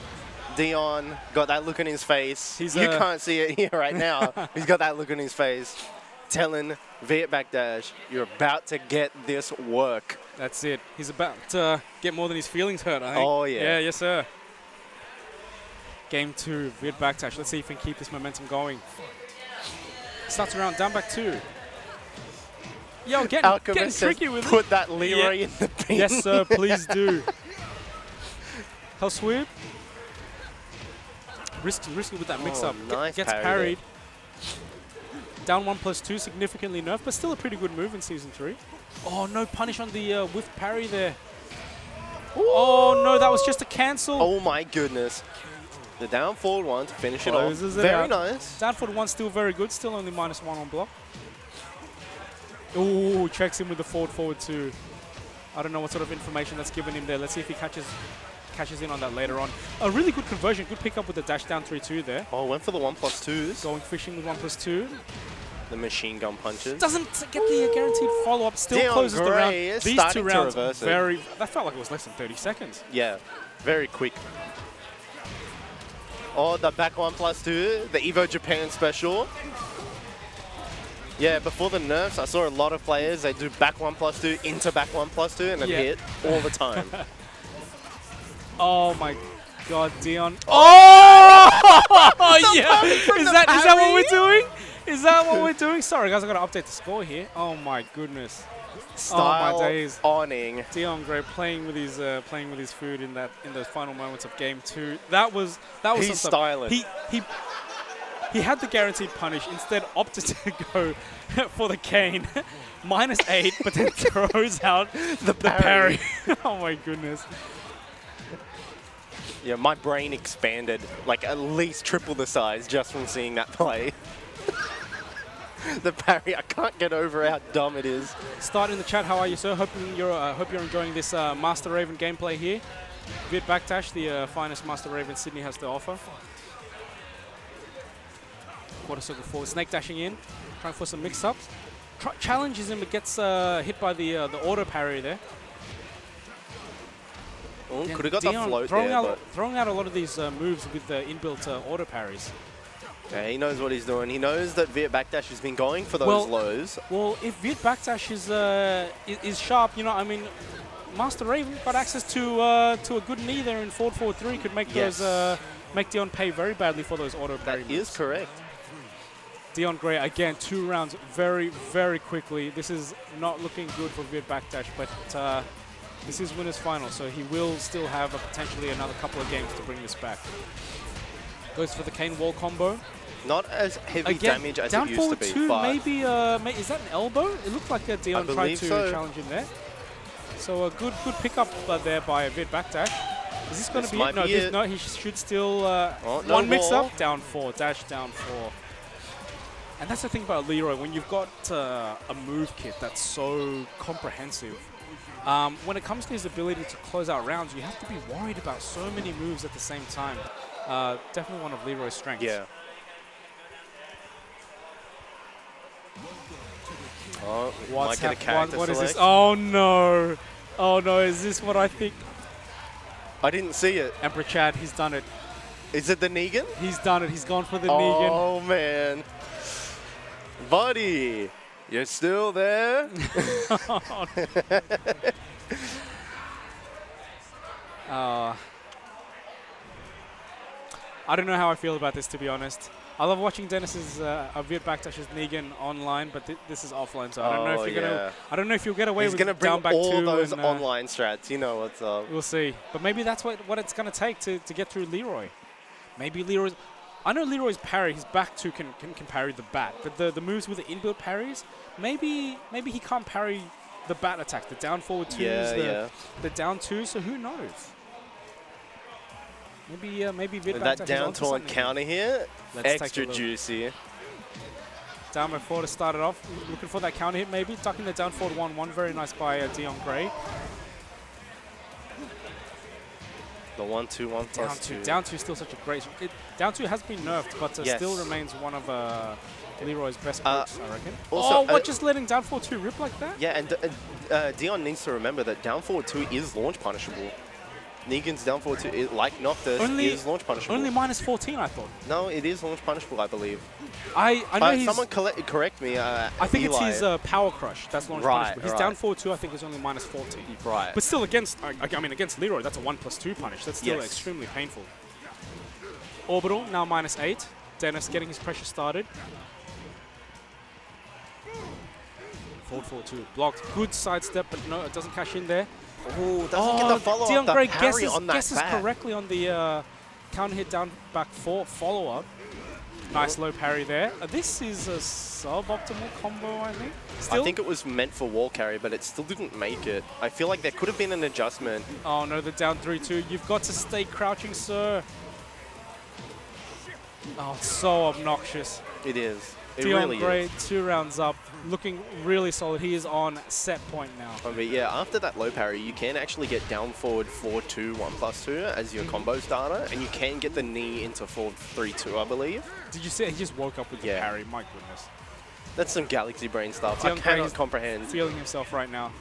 Dion got that look in his face. He's, you uh, can't see it here right now. He's got that look in his face, telling Viet Backdash, "You're about to get this work." That's it. He's about to get more than his feelings hurt, I think. Oh, yeah. Yeah, yes, sir. Game two, Viet backdash. Let's see if we can keep this momentum going. Starts around down back two. Yo, getting, getting Alchemist tricky with it. "Put that Leroy Yeah. in the bin." Yes, sir, please do. Hell sweep. Risky, risky with that mix Oh, nice gets parried. Down one plus two, significantly nerfed, but still a pretty good move in season three. Oh, no punish on the uh, whiff parry there. Oh, no, that was just a cancel. Oh my goodness. The down forward one to finish it off. Closes it Very out. nice. Down for the one, still very good. Still only minus one on block. Ooh, checks in with the forward forward two. I don't know what sort of information that's given him there. Let's see if he catches catches in on that later on. A really good conversion. Good pickup with the dash down 3-2 there. Oh, went for the one plus twos. Going fishing with one plus two. The machine gun punches. Doesn't get the guaranteed follow up. Still Dion closes the round. is These two rounds very. That felt like it was less than 30 seconds. Yeah, very quick. Oh, the back one plus two, the Evo Japan special. Yeah, before the nerfs, I saw a lot of players, they do back one plus two into back one plus two and it Yeah. hit all the time. Oh my god, Dion. Oh! oh yeah! Is that, is that what we're doing? Is that what we're doing? Sorry, guys, I've got to update the score here. Oh my goodness. Style days. awning. Dion Gray playing with his uh, playing with his food in that in those final moments of game two. That was that was He's styling. He he he had the guaranteed punish. Instead, opted to go for the cane, minus eight, but then throws out the, parry. parry. oh my goodness. Yeah, my brain expanded like at least triple the size just from seeing that play. the parry, I can't get over how dumb it is. Start in the chat. How are you, sir? Hoping you're uh, hope you're enjoying this uh, Master Raven gameplay here. Viet Backdash, the uh, finest Master Raven Sydney has to offer. Quarter circle forward, snake dashing in, trying for some mix-ups. Tr challenges him, but gets uh, hit by the uh, the auto parry there. Oh, could have got the float throwing there, out, throwing out a lot of these uh, moves with the inbuilt uh, auto parries. Yeah, he knows what he's doing. He knows that Viet Backdash has been going for those Well- lows. Well, if Viet Backdash is, uh, is is sharp, you know, I mean, Master Raven got access to uh, to a good knee there in forward forward three could make Yes. those uh, make Dion pay very badly for those auto That parry. is correct. Dion Gray again, two rounds very very quickly. This is not looking good for Viet Backdash, but uh, this is winners final, so he will still have a potentially another couple of games to bring this back. Goes for the cane wall combo. Not as heavy Again, damage as down it used to forward be, two, maybe, uh, may, is that an elbow? It looked like uh, Dion tried to so. challenge him there. So a good good pickup uh, there by Viet Backdash. Is this going to be it? No, be this, it. no, he should still uh, Oh, no one mix wall. up, down four, dash down four. And that's the thing about Leroy, when you've got uh, a move kit that's so comprehensive, um, when it comes to his ability to close out rounds, you have to be worried about so many moves at the same time. Uh, definitely one of Leroy's strengths. yeah. Oh, What's might get a character what, what is this? Oh no! Oh no, is this what I think? I didn't see it. Emperor Chad, he's done it. Is it the Negan? He's done it. He's gone for the Negan. Oh man, buddy, you're still there? Uh, I don't know how I feel about this, to be honest. I love watching Dennis's uh, Viet Backdash's Negan online, but thi- this is offline, so I don't know Oh, if you're yeah. gonna. I don't know if you'll get away He's with gonna bring down back all two those and, uh, online strats. You know what's up. We'll see, but maybe that's what what it's gonna take to, to get through Leroy. Maybe Leroy's. I know Leroy's parry, his back two can, can, can parry the bat, but the, the moves with the inbuilt parries, maybe maybe he can't parry the bat attack, the down forward twos, Yeah, the, yeah. the down two. So who knows? Maybe uh, maybe Vid And Backdash that down taunt counter here, Let's extra juicy. Down by four to start it off. Looking for that counter hit maybe. Ducking the down forward 1-1. Very nice by uh, Dion Gray. The one two one Down plus two. two. Down two is still such a great... It, down two has been nerfed, but uh, Yes. still remains one of uh, Leroy's best Uh, picks, I reckon. also, oh, what? uh, just letting down four two rip like that? Yeah, and uh, uh, Dion needs to remember that down forward two is launch punishable. Negan's down forward two, is, like Noctis, Only- is launch punishable. Only minus 14, I thought. no, it is launch punishable, I believe. I, I know Uh, he's... someone collect, correct me. Uh, I think Eli. it's his uh, power crush. That's launch Right, punishable. His right. down forward two, I think, is only minus 14. right. But still, against I, I mean, against Leroy, that's a one plus two punish. That's still Yes. extremely painful. Orbital now minus eight. Dennis getting his pressure started. Forward forward two blocked. Good sidestep, but no, it doesn't cash in there. Ooh, doesn't get the follow Dion Gray guesses, guesses back. correctly on the uh, counter hit down back four follow up. Nice low parry there. Uh, this is a suboptimal combo, I think. Still, I think it was meant for wall carry, but it still didn't make it. I feel like there could have been an adjustment. Oh no, the down 3-2. You've got to stay crouching, sir. Oh, it's so obnoxious. It is. It Dion really Gray, is. two rounds up, looking really solid. He is on set point now. I mean, yeah, after that low parry, you can actually get down forward 4-2, 1 plus 2 as your combo starter, and you can get the knee into forward 3-2, I believe. Did you see? He just woke up with the Yeah. parry. My goodness. That's some galaxy brain stuff. Dion I cannot is comprehend. Feeling himself right now.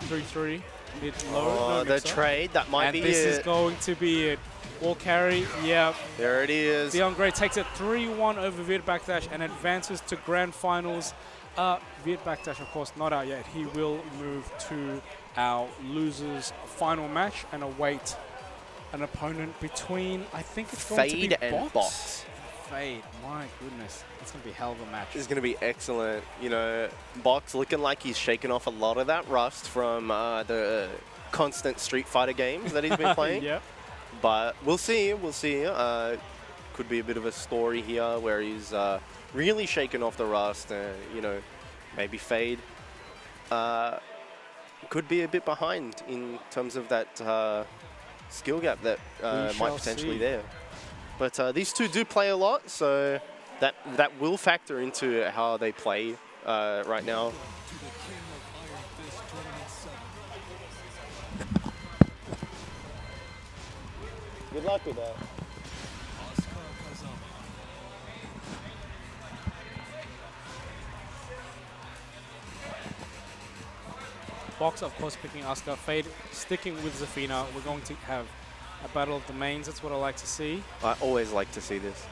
3-3, mid low. Oh, no the trade, that might and be this is going to be it. Wall carry, yeah. There it is. Dion Gray takes it 3-1 over Viet Backdash and advances to grand finals. Uh, Viet Backdash, of course, not out yet. He will move to our losers final match and await an opponent between, I think it's going Fade to be and Box. Fade, my goodness. It's going to be a hell of a match. is going to be excellent. You know, Box looking like he's shaken off a lot of that rust from uh, the constant Street Fighter games that he's been playing. yep. But we'll see. We'll see. Uh, could be a bit of a story here where he's uh, really shaken off the rust and, you know, maybe Fade. Uh, could be a bit behind in terms of that uh, skill gap that uh, might potentially see. there. But uh, these two do play a lot, so that that will factor into how they play uh, right now. Good luck with that. Box, of course, picking Asuka. Fade sticking with Zafina. We're going to have a battle of the mains. That's what I like to see. I always like to see this.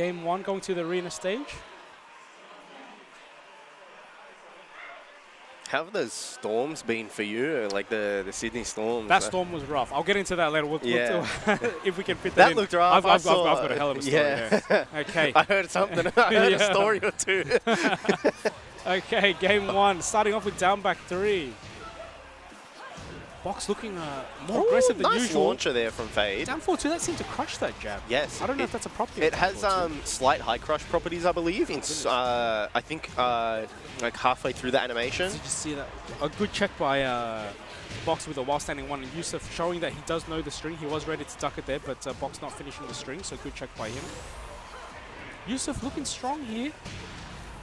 Game one going to the arena stage. How have those storms been for you? Like the, the Sydney Storms? That storm was rough. I'll get into that later. We'll, we'll Yeah. if we can fit that, That in. looked rough. I've, I I've, I've, I've got a hell of a story Yeah. there. Okay. I heard something. I heard Yeah. a story or two. Okay, game one, starting off with down back three. Box looking uh, more Ooh, aggressive than nice usual. launcher there from Fade. Down 4 2, that seemed to crush that jab. Yes. I don't know if that's a property. It has um, slight high crush properties, I believe. In, s- uh, I think uh, like halfway through the animation. Did you see that? A good check by uh, Box with a while standing one, and Yusuf showing that he does know the string. He was ready to duck it there, but uh, Box not finishing the string, so good check by him. Yusuf looking strong here.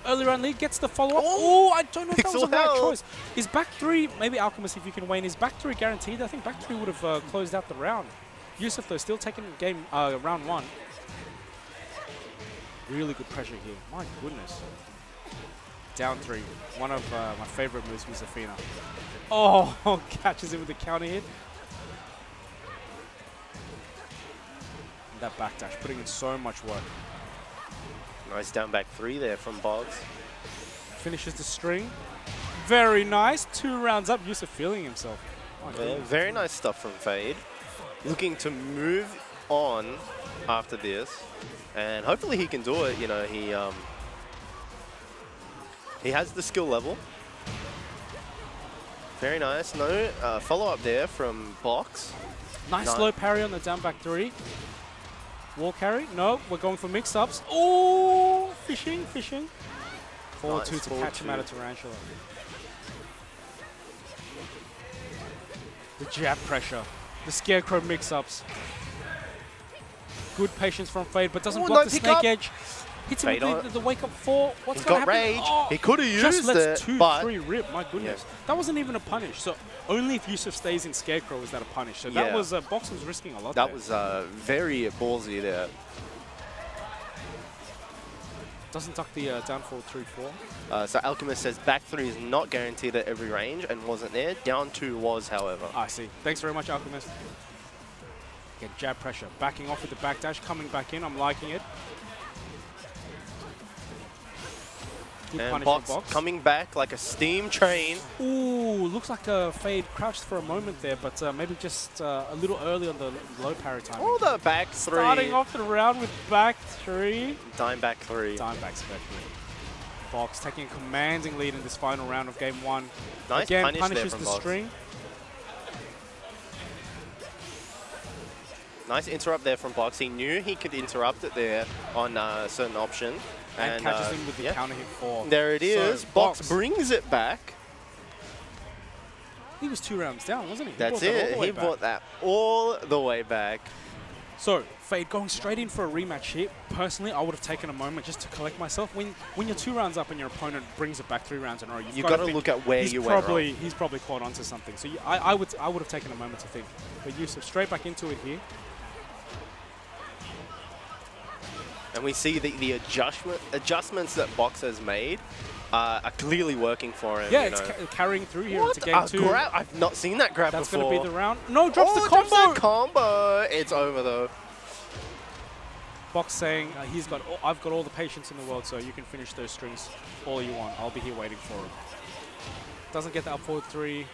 Early round lead gets the follow up. Oh! I don't know if that was Pixel the right hell. choice. Is back three, maybe Alchemist, if you can weigh in, is back three guaranteed? I think back three would have uh, closed out the round. Yusuf, though, still taking game uh, round one. Really good pressure here. My goodness. Down three. One of uh, my favorite moves with Zafina. Oh, catches him with the counter hit. And that backdash, putting in so much work. Nice down back three there from Box. Finishes the string. Very nice. Two rounds up. Yusuf feeling himself. My Yeah, very nice stuff from Fade. Looking to move on after this, and hopefully he can do it. You know, he um, he has the skill level. Very nice. No uh, follow up there from Box. Nice Nice. low parry on the down back three. Wall carry. No, we're going for mix ups. Oh, fishing, fishing. 4 2 Nice, to catch him 4-2. out of Tarantula. The jab pressure. The scarecrow mix ups. Good patience from Fade, but doesn't Ooh, block the snake up. edge. Hits him with the, the wake up four. What's going to got happen? rage. Oh, He could have used just lets it, two, but three rip. My goodness, that wasn't even a punish. So only if Yusuf stays in Scarecrow is that a punish. So that was uh, Box was risking a lot. that there. was uh, very ballsy there. doesn't duck the uh, down four three four. Uh, so Alchemist says back three is not guaranteed at every range and wasn't there. Down two was, however. I see. Thanks very much, Alchemist. Get jab pressure. Backing off with the backdash, coming back in. I'm liking it. Good and box, box. coming back like a steam train. Ooh, looks like a fade crouched for a moment there, but uh, maybe just uh, a little early on the low parry time. All the back three. Starting off the round with back three. Dime back three. Dime back three. Box taking a commanding lead in this final round of game one. Nice Again, punish punishes the Box. string. Nice interrupt there from Box. He knew he could interrupt it there on uh, a certain option. And, catches uh, him with the yeah. counter hit four. There it is. So. Box, Box. brings it back. He was two rounds down, wasn't he? he That's that it. the way He back. brought that all the way back. So, Fade going straight in for a rematch here. Personally, I would have taken a moment just to collect myself. When when you're two rounds up and your opponent brings it back three rounds in a row, you've You got to look at where he's you went probably he's probably caught onto something. So you, I, I would I would have taken a moment to think. But Yusuf straight back into it here. And we see the, the adjustment adjustments that Box has made uh, are clearly working for him. Yeah, you it's ca carrying through here What? into game A two. grab? I've not seen that grab That's before. going to be the round. No, drops oh, the drops combo. that combo. It's over though. Box saying uh, he's got all, I've got all the patience in the world, so you can finish those strings all you want. I'll be here waiting for him. Doesn't get the up forward three.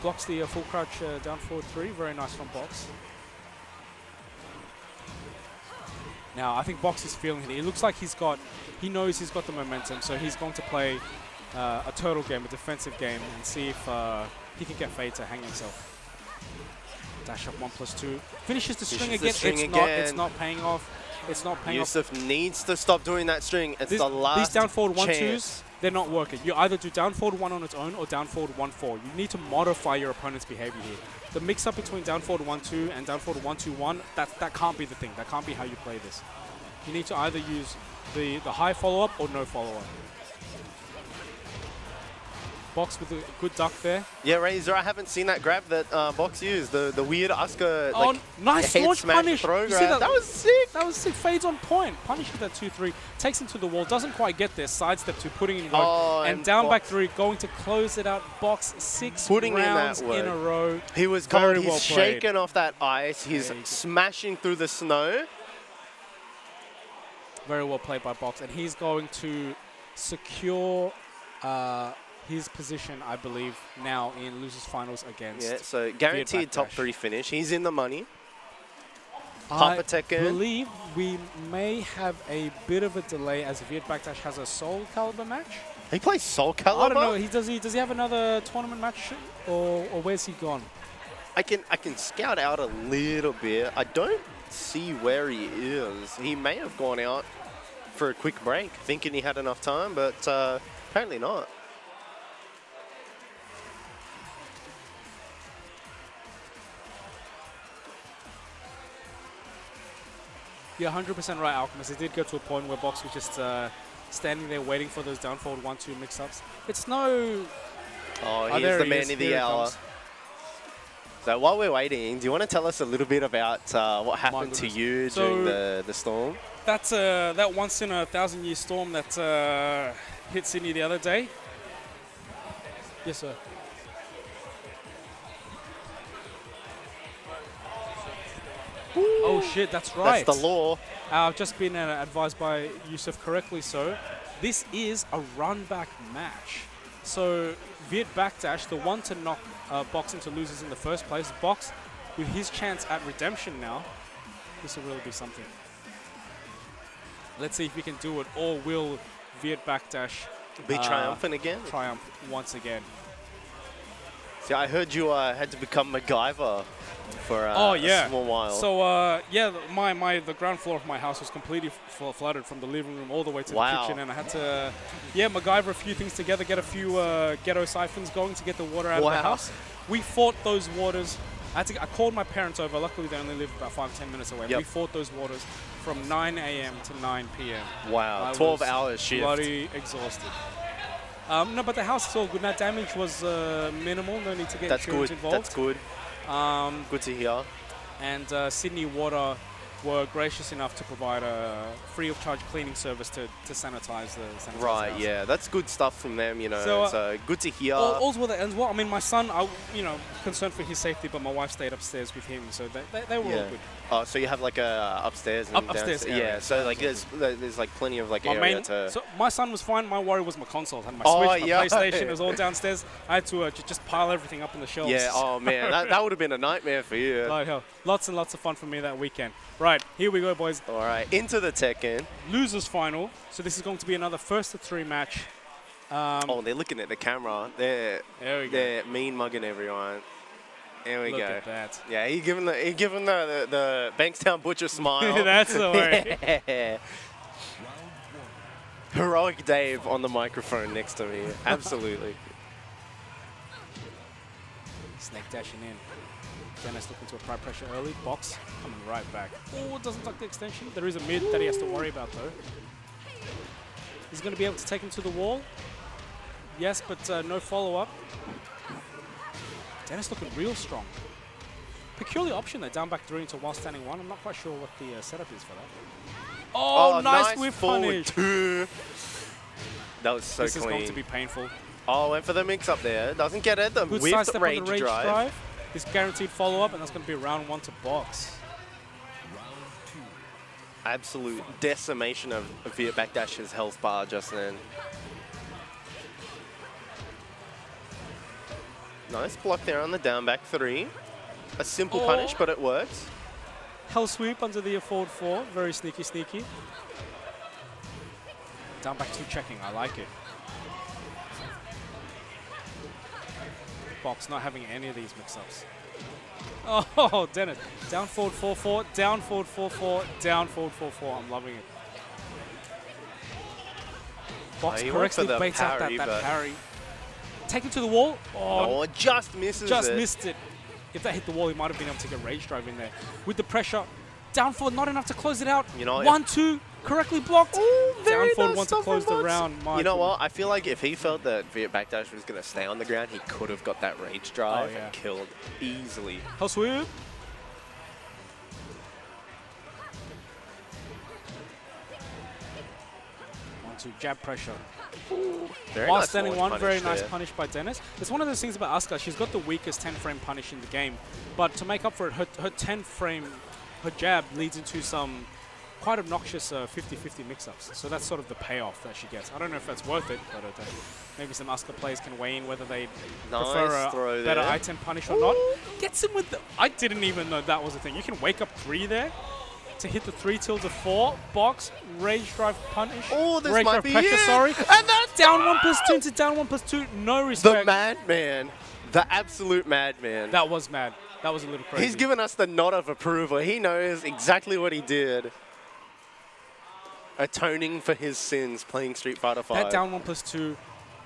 Blocks the uh, full crouch uh, down forward three. Very nice from Box. Now I think Box is feeling it. It looks like he's got, he knows he's got the momentum, so he's going to play uh, a turtle game, a defensive game, and see if uh, he can get Fade to hang himself. Dash up one plus two. Finishes the string Finishes the again. string it's not. It's not paying off. It's not paying off. Yusuf needs to stop doing that string. It's This- the last these down forward one chance. twos, they're not working. You either do down forward one on its own or down forward one four. You need to modify your opponent's behavior here. The mix up between down forward one two and down forward one two one, that that can't be the thing. That can't be how you play this. You need to either use the the high follow up or no follow up. Box with a good duck there. Yeah, Razor, I haven't seen that grab that uh, Box used. The the weird Asuka oh, like nice head launch smash punish. throw grab. that? That was sick. That was sick. Fades on point. Punish with that 2-3. Takes him to the wall. Doesn't quite get there. Sidestep to putting in. Oh, and, and down back Box- three. Going to close it out. Box six Putting in rounds in, work. a row. He was Very cold. He's well shaking off that ice. He's Yeah, smashing through the snow. Very well played by Box. And he's going to secure uh, his position, I believe, now in losers finals against. Yeah, so guaranteed top three finish. He's in the money. I believe we may have a bit of a delay as Viet Backdash has a Soul Calibur match. He plays Soul I don't know. He does he does he have another tournament match or, or where's he gone? I can I can scout out a little bit. I don't see where he is. He may have gone out for a quick break, thinking he had enough time, but uh, apparently not. You're 100% right, Alchemist. It did go to a point where Box was just uh, standing there waiting for those down forward one two mix ups. It's no. Oh, Oh, he's there the he man is. of the he hour. So while we're waiting, do you want to tell us a little bit about uh, what happened to you So- during the, the storm? That's uh, that once in a thousand year storm that uh, hit Sydney the other day. Yes, sir. Oh shit, that's right. That's the law. Uh, I've just been uh, advised by Yusuf correctly so. This is a run back match. So Viet Backdash, the one to knock uh, Box into losers in the first place, Box with his chance at redemption now, this will really be something. Let's see if we can do it, or will Viet Backdash Be uh, triumphant again. triumph once again? See, I heard you uh, had to become MacGyver for uh, Oh, yeah. a small while. So uh, yeah, the- my my the ground floor of my house was completely f- flooded from the living room all the way to Wow. the kitchen, and I had to yeah MacGyver a few things together, get a few uh, ghetto siphons going to get the water out of the house. We fought those waters. I, had to, I called my parents over. Luckily, they only live about five ten minutes away. Yep. We fought those waters from 9 a.m. to 9 p.m. wow, I 12 was hours shift. Bloody exhausted. Um, no, but the house is all good now. Damage was uh, minimal. No need to get That's insurance good. involved. That's good. Um, Good to hear. and uh, Sydney Water were gracious enough to provide a free of charge cleaning service to, to sanitize the sanitize Right, house. yeah, that's good stuff from them, you know. So, So, uh, good to hear. All, all's well that ends well. I mean, my son, I, you know, concerned for his safety, but my wife stayed upstairs with him, so they, they, they were all good. Oh, so you have like a upstairs and Up- upstairs area. Yeah, so like there's there's like plenty of like My area main, to. so my son was fine. My worry was my console. I had my Oh, Switch, my yeah. PlayStation. It was all downstairs. I had to uh, just pile everything up on the shelves. yeah. Oh man, that, that would have been a nightmare for you. Like hell. Lots and lots of fun for me that weekend. Right, here we go, boys. All right, into the Tekken. Losers final. So this is going to be another first to three match. Um, Oh, they're looking at the camera. They're there we go. they're mean mugging everyone. There we Look go. at that. Yeah, he giving the he giving the the, the Bankstown Butcher smile. That's the way. Yeah. Heroic Dave on the microphone next to me. Absolutely. Snake dashing in. Dennis looking to apply pressure early. Box coming right back. Oh, doesn't duck the extension. There is a mid that he has to worry about though. He's going to be able to take him to the wall. Yes, but uh, no follow-up. Dennis looking real strong. Peculiar option there, down back three into while standing one. I'm not quite sure what the uh, setup is for that. Oh, nice, whip forward punish. That was so this is going to be painful. oh, went for the mix up there. Doesn't get it. The Good on rage, the rage drive. drive. This guaranteed follow-up, and that's going to be round one to box. Round two. Absolute decimation of of Viet Backdash's health bar just then. Nice block there on the down back three. A simple Oh. punish, but it works. Hell sweep under the forward four. Very sneaky, sneaky. Down back two checking. I like it. Box not having any of these mix-ups. Oh, Dennis. Down forward 4-4, down forward 4-4, down forward 4-4. I'm loving it. Box Oh, he correctly the baits out that, parry, that but- parry. Take it to the wall. Oh, Oh, just misses it. just it. missed it. If that hit the wall, he might have been able to get rage drive in there. With the pressure, down forward, not enough to close it out. You know, one, two, correctly blocked. very down forward, one to close the round. You Michael. know what? I feel like if he felt that Viet Backdash was going to stay on the ground, he could have got that rage oh, drive Oh, yeah. and killed easily. Hell sweep. One, two, jab pressure. Very While nice standing one, very nice there. punish by Dennis. It's one of those things about Asuka. She's got the weakest 10 frame punish in the game, but to make up for it, her, her 10 frame, her jab leads into some quite obnoxious 50-50 mix-ups. So that's sort of the payoff that she gets. I don't know if that's worth it, but uh, maybe some Asuka players can weigh in whether they Nice prefer a better i10 punish or not. Gets him with the. I didn't even know that was a thing. You can wake up three there to hit the three till to four box rage drive punish. Oh, this rage might drive be pressure. it. Sorry, And that's down one plus two into down one plus two. No respect. the madman. The absolute madman. that was mad. That was a little crazy. He's given us the nod of approval. He knows exactly what he did. Atoning for his sins playing Street Fighter 5. that down one plus two.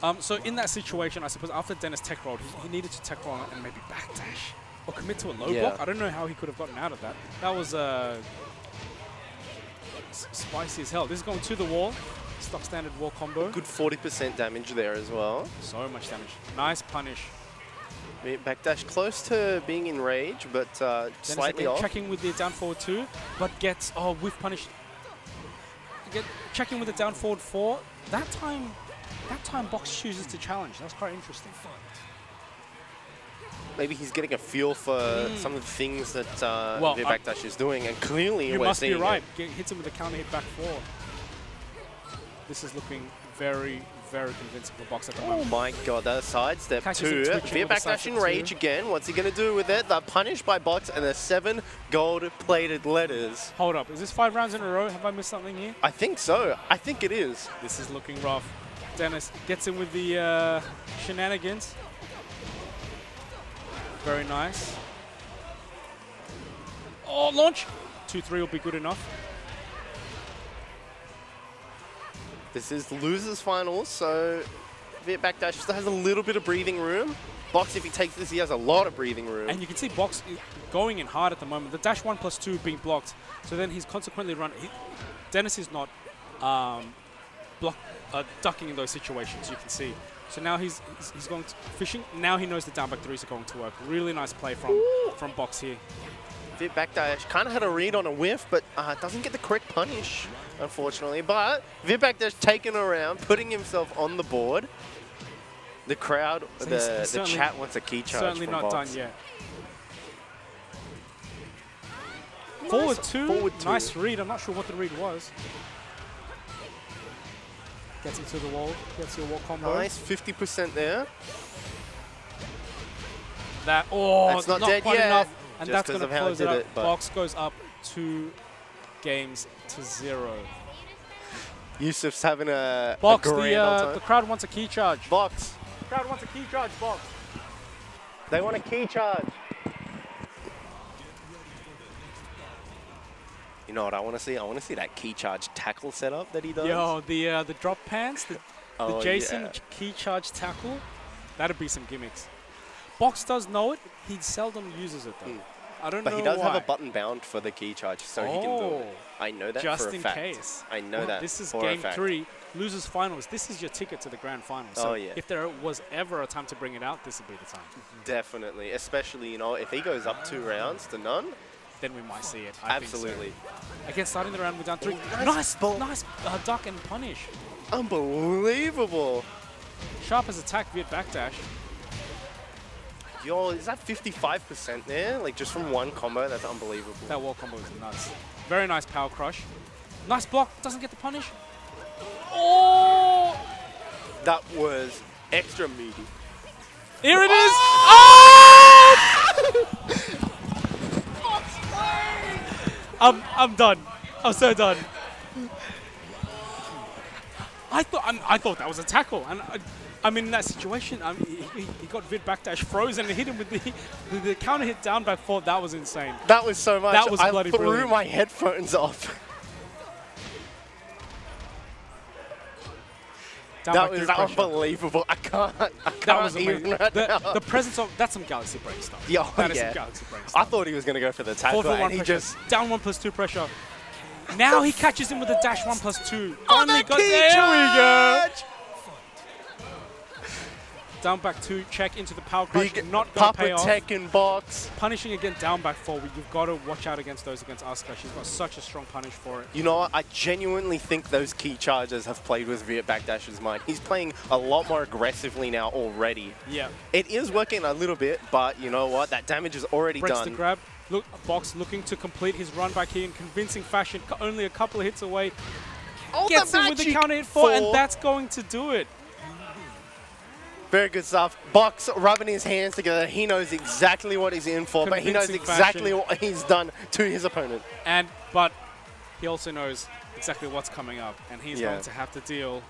Um, so in that situation, I suppose after Dennis tech rolled, he, he needed to tech roll and maybe backdash or commit to a low Yeah. block. I don't know how he could have gotten out of that. That was uh, spicy as hell. This is going to the wall. Stock standard wall combo. Good 40% damage there as well. So much damage. Nice punish. Backdash close to being in rage, but uh, slightly off. checking with the down forward two, but gets oh whiff punish. Get checking with the down forward four. That time, that time box chooses to challenge. That's quite interesting. Maybe he's getting a feel for some of the things that uh, Well, Backdash is doing, and clearly You we're must be seeing it. right. Get, hits him with a counter hit back four. This is looking very, very convincing for box at the Oh moment. my god, that sidestep Catches two. twitching Viet with a Backdash in rage again. What's he going to do with it? The punish by box and the seven gold-plated letters. Hold up, is this five rounds in a row? Have I missed something here? I think so. I think it is. This is looking rough. Dennis gets in with the uh, shenanigans. Very nice. Oh, launch! 2-3 will be good enough. This is the losers finals, so Viet Backdash still has a little bit of breathing room. Box, if he takes this, he has a lot of breathing room. And you can see Box going in hard at the moment. The dash 1 plus 2 being blocked. So then he's consequently run. He, Dennis is not um, block, uh, ducking in those situations, you can see. So now he's, he's, he's going to fishing. Now he knows the down back threes are going to work. Really nice play from, from Box here. Viet Backdash kind of had a read on a whiff, but uh, doesn't get the correct punish, unfortunately. But Viet Backdash taking around, putting himself on the board. The crowd, So the, the chat wants a key charge Certainly not Box. done yet. Forward two. forward two. Nice read. I'm not sure what the read was. Gets into the wall. Gets your wall combo. Nice, 50% there. That oh, That's not dead quite yet, enough, and just that's 'cause going to of how it close it up. it, Box goes up two games to zero. Yusuf's having a, a Box, grand the old uh, time. the crowd wants a key charge. Box, crowd wants a key charge. Box. they want a key charge. You know what I want to see? I want to see that key charge tackle setup that he does. Yo, the uh, the drop pants, the, the Oh, Jason yeah. key charge tackle. That'd be some gimmicks. Box does know it. He seldom uses it though. Mm. I don't But know But he does have a button bound for the key charge, so he can do Oh. it. I know that Just for a in fact. case. I know Well, that. This is game three, losers finals. This is your ticket to the grand final. So Oh, yeah. if there was ever a time to bring it out, this would be the time. Definitely, especially you know if he goes up two rounds to none. Then we might see it. I think so. absolutely, Again, starting the round with down three. nice nice, ball. nice uh, duck and punish. unbelievable. Sharp as attack Viet Backdash. Yo, is that 55% there? Like just from one combo? That's unbelievable. That wall combo is nuts. Very nice power crush. Nice block. Doesn't get the punish. Oh! That was extra meaty. Here it is. I'm, I'm done. I'm so done. I thought I'm, I thought that was a tackle, and I, I'm in that situation. I mean, he, he got Viet Backdash frozen and hit him with the, the, the counter hit down back four. That was insane. That was so much. That was I bloody threw brilliant. my headphones off. That was unbelievable. I can't. I can't That was even right The, the presence of that's some galaxy break stuff. Yeah, oh, that is yeah. some galaxy break I thought he was gonna go for the tackle, Four and he pressure. just down one plus two pressure. Now he catches him with a dash one plus two. Finally the got there we go. Charge! Down back two, check into the power crush. Big not gonna pay off. Tekken box. Punishing again down back four. You've got to watch out against those against Asuka. She's got such a strong punish for it. You know what? I genuinely think those key charges have played with Viet Backdash's mind. He's playing a lot more aggressively now already. Yeah. It is working a little bit, but you know what? That damage is already Breaks the done. grab. Look, Box looking to complete his run back here in convincing fashion. Only a couple of hits away. Oh, Gets him with the magic counter hit four, and that's going to do it. Very good stuff. Box rubbing his hands together. He knows exactly what he's in for, but he knows exactly fashion. what he's done to his opponent. And but he also knows exactly what's coming up, and he's Yeah. going to have to deal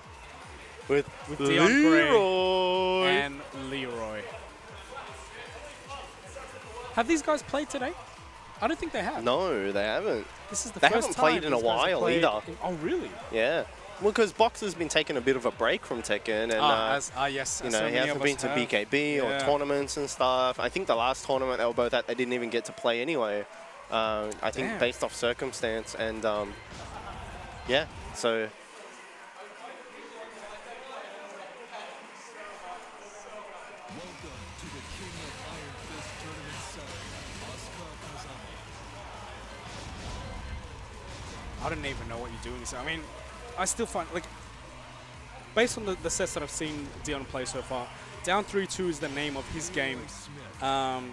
With, With Dion Gray Leroy. and Leroy. Have these guys played today? I don't think they have. no, they haven't. This is the They first haven't time played in a these guys have while either. in- oh, really? Yeah. Well, because Box has been taking a bit of a break from Tekken, and ah, uh, as, ah, yes. you know so he hasn't been to have. BKB or tournaments and stuff. I think the last tournament they were both at, they didn't even get to play anyway. Uh, I think Damn. based off circumstance, and um, yeah, so I don't even know what you're doing. So I mean, I still find like based on the, the sets that I've seen Dion play so far, down three two is the name of his game, um,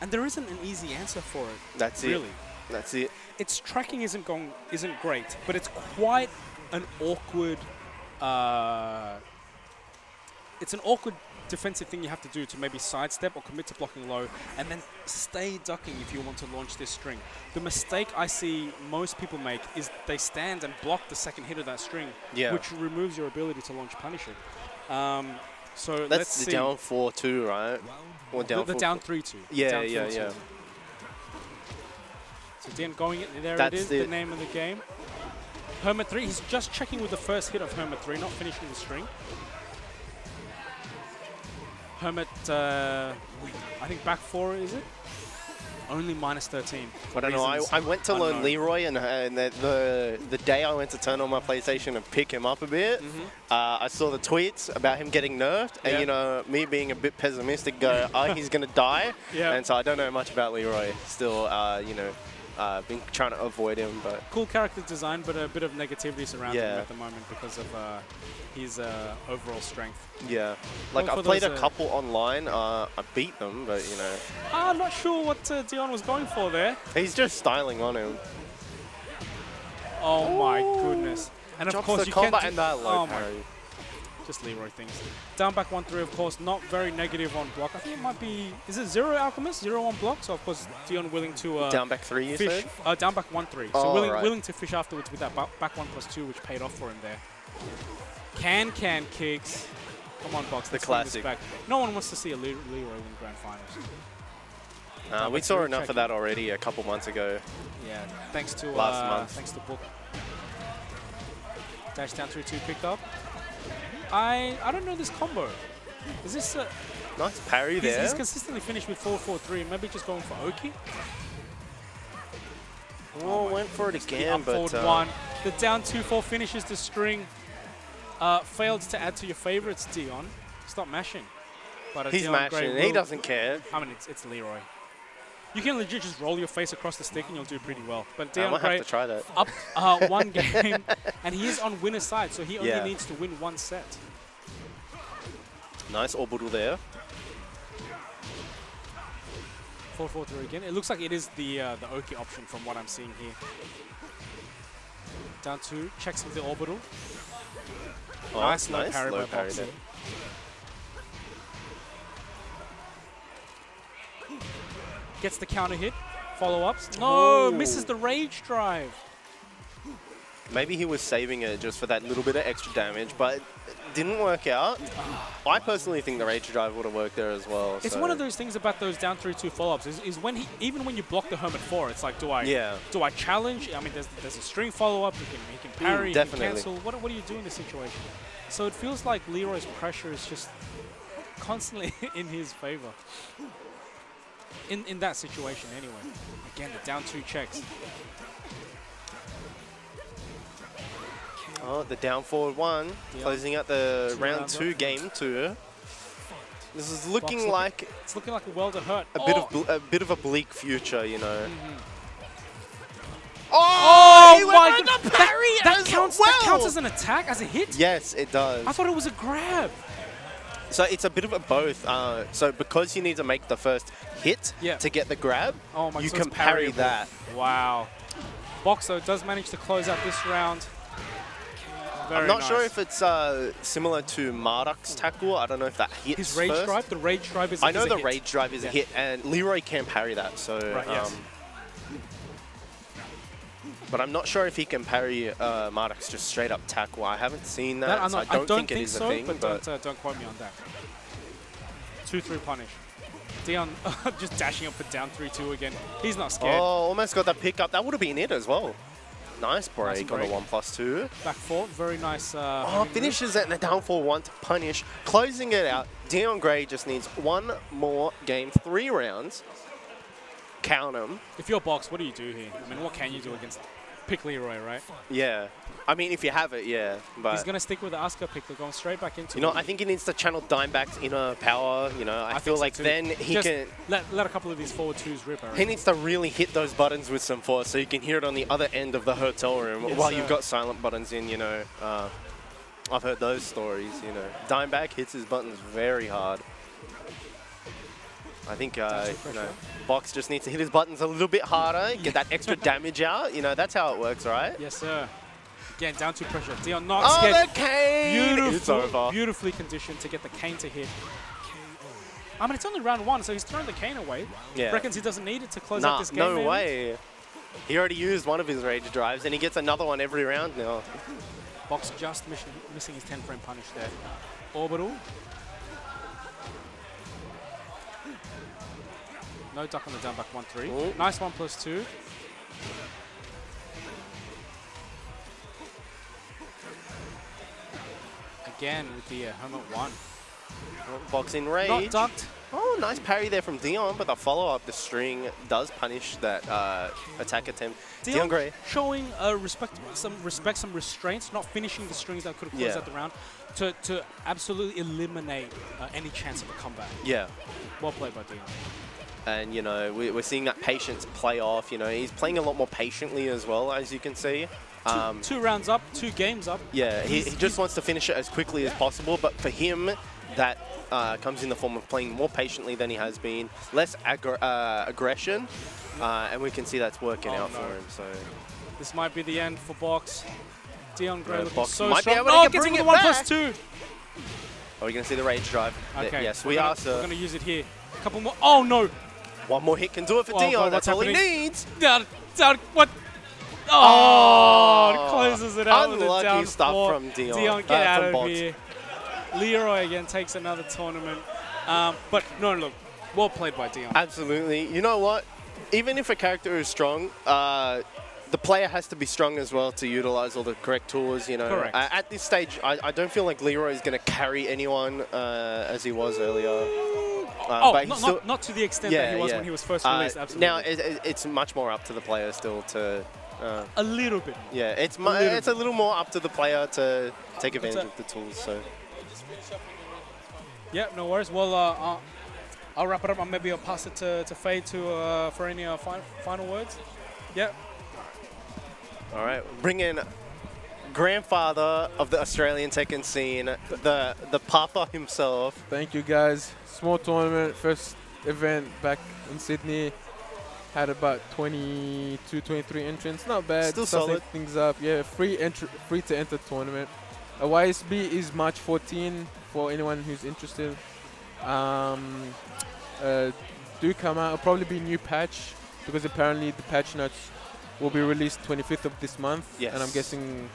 and there isn't an easy answer for it. that's it. really. That's it. its tracking isn't going isn't great, but it's quite an awkward. Uh, it's an awkward defensive thing you have to do to maybe sidestep or commit to blocking low, and then stay ducking if you want to launch this string. The mistake I see most people make is they stand and block the second hit of that string, Yeah. which removes your ability to launch punishing. Um, so That's let's the see. down four two, right? Or down the four- down three two. Yeah, down yeah, 3-2. yeah. So Dan going it, there That's it is, the name of the game. Hermit 3, he's just checking with the first hit of Hermit 3, not finishing the string. Uh, I think back 4, is it? Only minus 13. for I don't know. I, I went to learn. Leroy, and, uh, and the, the the day I went to turn on my PlayStation and pick him up a bit, uh, I saw the tweets about him getting nerfed, and you know, me being a bit pessimistic, go, oh, he's gonna die. Yeah. And so I don't know much about Leroy. Still, uh, you know, uh, been trying to avoid him, but Cool character design, but a bit of negativity surrounding him at the moment because of uh, his uh, overall strength. yeah. Like Well, I played a uh, couple online. Uh, I beat them, but you know, I'm not sure what uh, Dion was going for there. he's just styling on him. Oh my goodness. And of course you combat can't and do- that low oh my. Just Leroy things. Down back 1 3, of course, not very negative on block. I think it might be. Is it 0 Alchemist? 0 on block? So, of course, Dion willing to. Uh, Down back three, you fish. said? Uh, down back 1 3. So, Oh, willing, right. willing to fish afterwards with that back 1 plus 2, which paid off for him there. Can can kicks. Come on, Box. The let's bring this classic. Back. No one wants to see a Leroy win grand finals. Uh, we saw enough of that already a couple months ago. Yeah, thanks to Last uh, month. thanks to Book. Dash down through two picked up. I I don't know this combo. Is this a Nice parry He's, there. he's consistently finished with 4-4-3. Maybe just going for Oki. oh, went for it again, up but uh, one. The down 2-4 finishes the string. Uh, failed to add to your favorites, Dion. Stop mashing. But uh, he's Dion mashing. He doesn't care. I mean, it's, it's Leroy. You can legit just roll your face across the stick and you'll do pretty well. But I Dion might Gray have to try that. up uh, one game, and he is on winner's side, so he only Yeah. needs to win one set. Nice orbital there. 4-4-3 again. It looks like it is the uh, the Oki option from what I'm seeing here. Down two, checks with the orbital. Oh, nice low nice parry low by parry Boxy. there. Gets the counter hit. Follow-ups. No, Ooh. misses the rage drive. Maybe he was saving it just for that little bit of extra damage, but it didn't work out. Ah. I personally think the Rage Drive would have worked there as well. It's so- one of those things about those down three two follow-ups is, is when he even when you block the Hermit four, it's like do I Yeah. do I challenge? I mean, there's there's a string follow-up. He can he can parry, he can cancel. What what do you do in this situation? So it feels like Leroy's pressure is just constantly in his favor. In in that situation, anyway. Again, the down two checks. Oh, the down forward one, Yeah. closing out the Two round two, up. game two. This is looking looking- like It's looking like a well to hurt. a bit Oh! of a bit of a bleak future, you know. Mhm. Oh, Oh he my went god! the parry That as counts. well. That counts as an attack, as a hit. Yes, it does. I thought it was a grab. So it's a bit of a both. Uh, so because you need to make the first hit Yeah. to get the grab, Oh my you so can parry that. Wow. Boxo does manage to close out this round. Very I'm not nice. sure if it's uh, similar to Marduk's tackle. I don't know if that hits his rage first. drive. The rage drive is. I know the hit. rage drive is Yeah. a hit, and Leroy can parry that. So, Right, yes. But I'm not sure if he can parry uh, Marduk's just straight up tackle. I haven't seen that. That so not, I don't, think, it is so, a thing. but, But, don't uh, don't quote me on that. Two three punish. Dion just dashing up for down three two again. He's not scared. oh, almost got that pick up. That would have been it as well. Nice break, on break. the one plus two. Back four, very nice. Uh, Oh, finishes it in the down for one to punish, closing it out. Dion Gray just needs one more game, three rounds. Count move. If you're box, what do you do here? I mean, what can you do against pick Leroy, right? Yeah. I mean, if you have it, yeah. But He's gonna stick with the Asuka pick. They're going straight back into. You know, it. I think he needs to channel Dimebacks inner power. You know, I, I feel so like too. then he Just can. let let a couple of these forward twos rip. He needs to really hit those buttons with some force so you can hear it on the other end of the hotel room Yes, while sir. you've got silent buttons in, you know. Uh, I've heard those stories, you know. Dimeback hits his buttons very hard. I think, uh, you know. Box just needs to hit his buttons a little bit harder, get that extra damage out. You know, that's how it works, right? Yes, sir. Again, down to pressure. Dion not Oh, scared. the cane! It's Beautiful, beautifully conditioned to get the cane to hit. I mean, it's only round one, so he's thrown the cane away. Yeah. Reckons he doesn't need it to close out Nah, this game. no way. He already used one of his rage drives, and he gets another one every round now. Box just missing his 10 frame punish there. Orbital. No duck on the down back 1 3. Ooh. Nice 1 plus 2. Again with the uh, Hermit 1. Boxing rage. Not ducked. Oh, nice parry there from Dion, but the follow-up, the string, does punish that uh, attack attempt. Dion, Gray. showing uh, respect, some respect, some restraints, not finishing the strings that could have closed Yeah. out the round, to, to absolutely eliminate uh, any chance of a comeback. Yeah. Well played by Dion. And, you know, we, we're seeing that patience play off. You know, he's playing a lot more patiently as well, as you can see. Two, Um, two rounds up, two games up. yeah, he, he just wants to finish it as quickly as possible, but for him, that uh, comes in the form of playing more patiently than he has been, less aggr- uh, aggression, uh, and we can see that's working Oh, out no. for him. So This might be the end for Box. Dion Gray No, looking Box so might be able to oh, get- gets bring him the one plus back. two. are we going to see the rage drive? Okay. Yes, we gonna, are, We're going to use it here. A couple more. Oh, no. One more hit can do it for Oh, Dion. God, That's all he needs. Down, down, what? Oh, it closes it out with a Unlucky down stuff four. from Dion. Dion, get uh, out of here. Leroy again takes another tournament. Um, but no, look, well played by Dion. Absolutely. You know what? Even if a character is strong, uh, the player has to be strong as well to utilize all the correct tools. You know, Correct. Uh, at this stage, I, I don't feel like Leroy is going to carry anyone uh, as he was earlier. Uh, Oh, not, not, not to the extent that he was when he was first Uh, released. absolutely. Now it, it- it's much more up to the player still to. Uh, a little bit. yeah, it's mu- little it's a little more up to the player to take advantage of the tools. So Yeah, no worries. Well, uh, I'll, I'll wrap it up and maybe I'll pass it to, to Faye to, uh, for any uh, fi- final words. Yeah. All right, bring in grandfather of the Australian Tekken scene, the the Papa himself. Thank you guys. Small tournament, first event back in Sydney. Had about 22, 23 entrants. Not bad. Still solid. things up. Yeah, free entry, free to enter tournament. A YSB is March 14 for anyone who's interested. Um, uh, do come out. It'll probably be new patch because apparently the patch notes will be released 25th of this month. And I'm guessing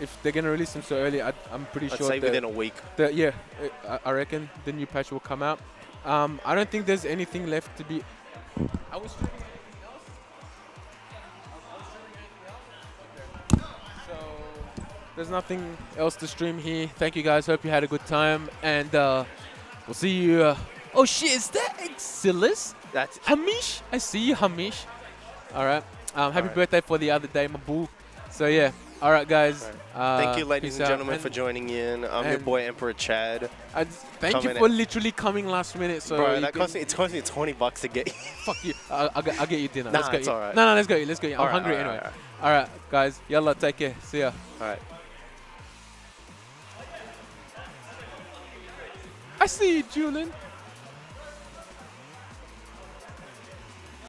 if they're gonna release them so early, I, I'm pretty I'd sure say within a week. the, yeah, uh, I I reckon the new patch will come out. Um, I don't think there's anything left to be. I was. streaming anything So there's nothing else to stream here. Thank you guys. Hope you had a good time, and uh, we'll see you. Uh, oh shit! Is that Exilis? That's Hamish? I see you, Hamish. All right. Um, happy Alright. birthday for the other day, my boo. So yeah. All right, guys. Alright. Uh, Thank you, ladies and out. gentlemen, for joining in. I'm your boy Emperor Chad. I just- thank you for literally coming last minute. So Bro, you that cost me, it's cost me 20 bucks to get. Fuck you. I'll, I'll, get, I'll get you dinner. Nah, let's go it's alright. No, no, let's go eat. Let's go eat. I'm Alright, hungry alright, anyway. alright, All right, guys. Yalla, take care. See ya. All right. I see you, Julian.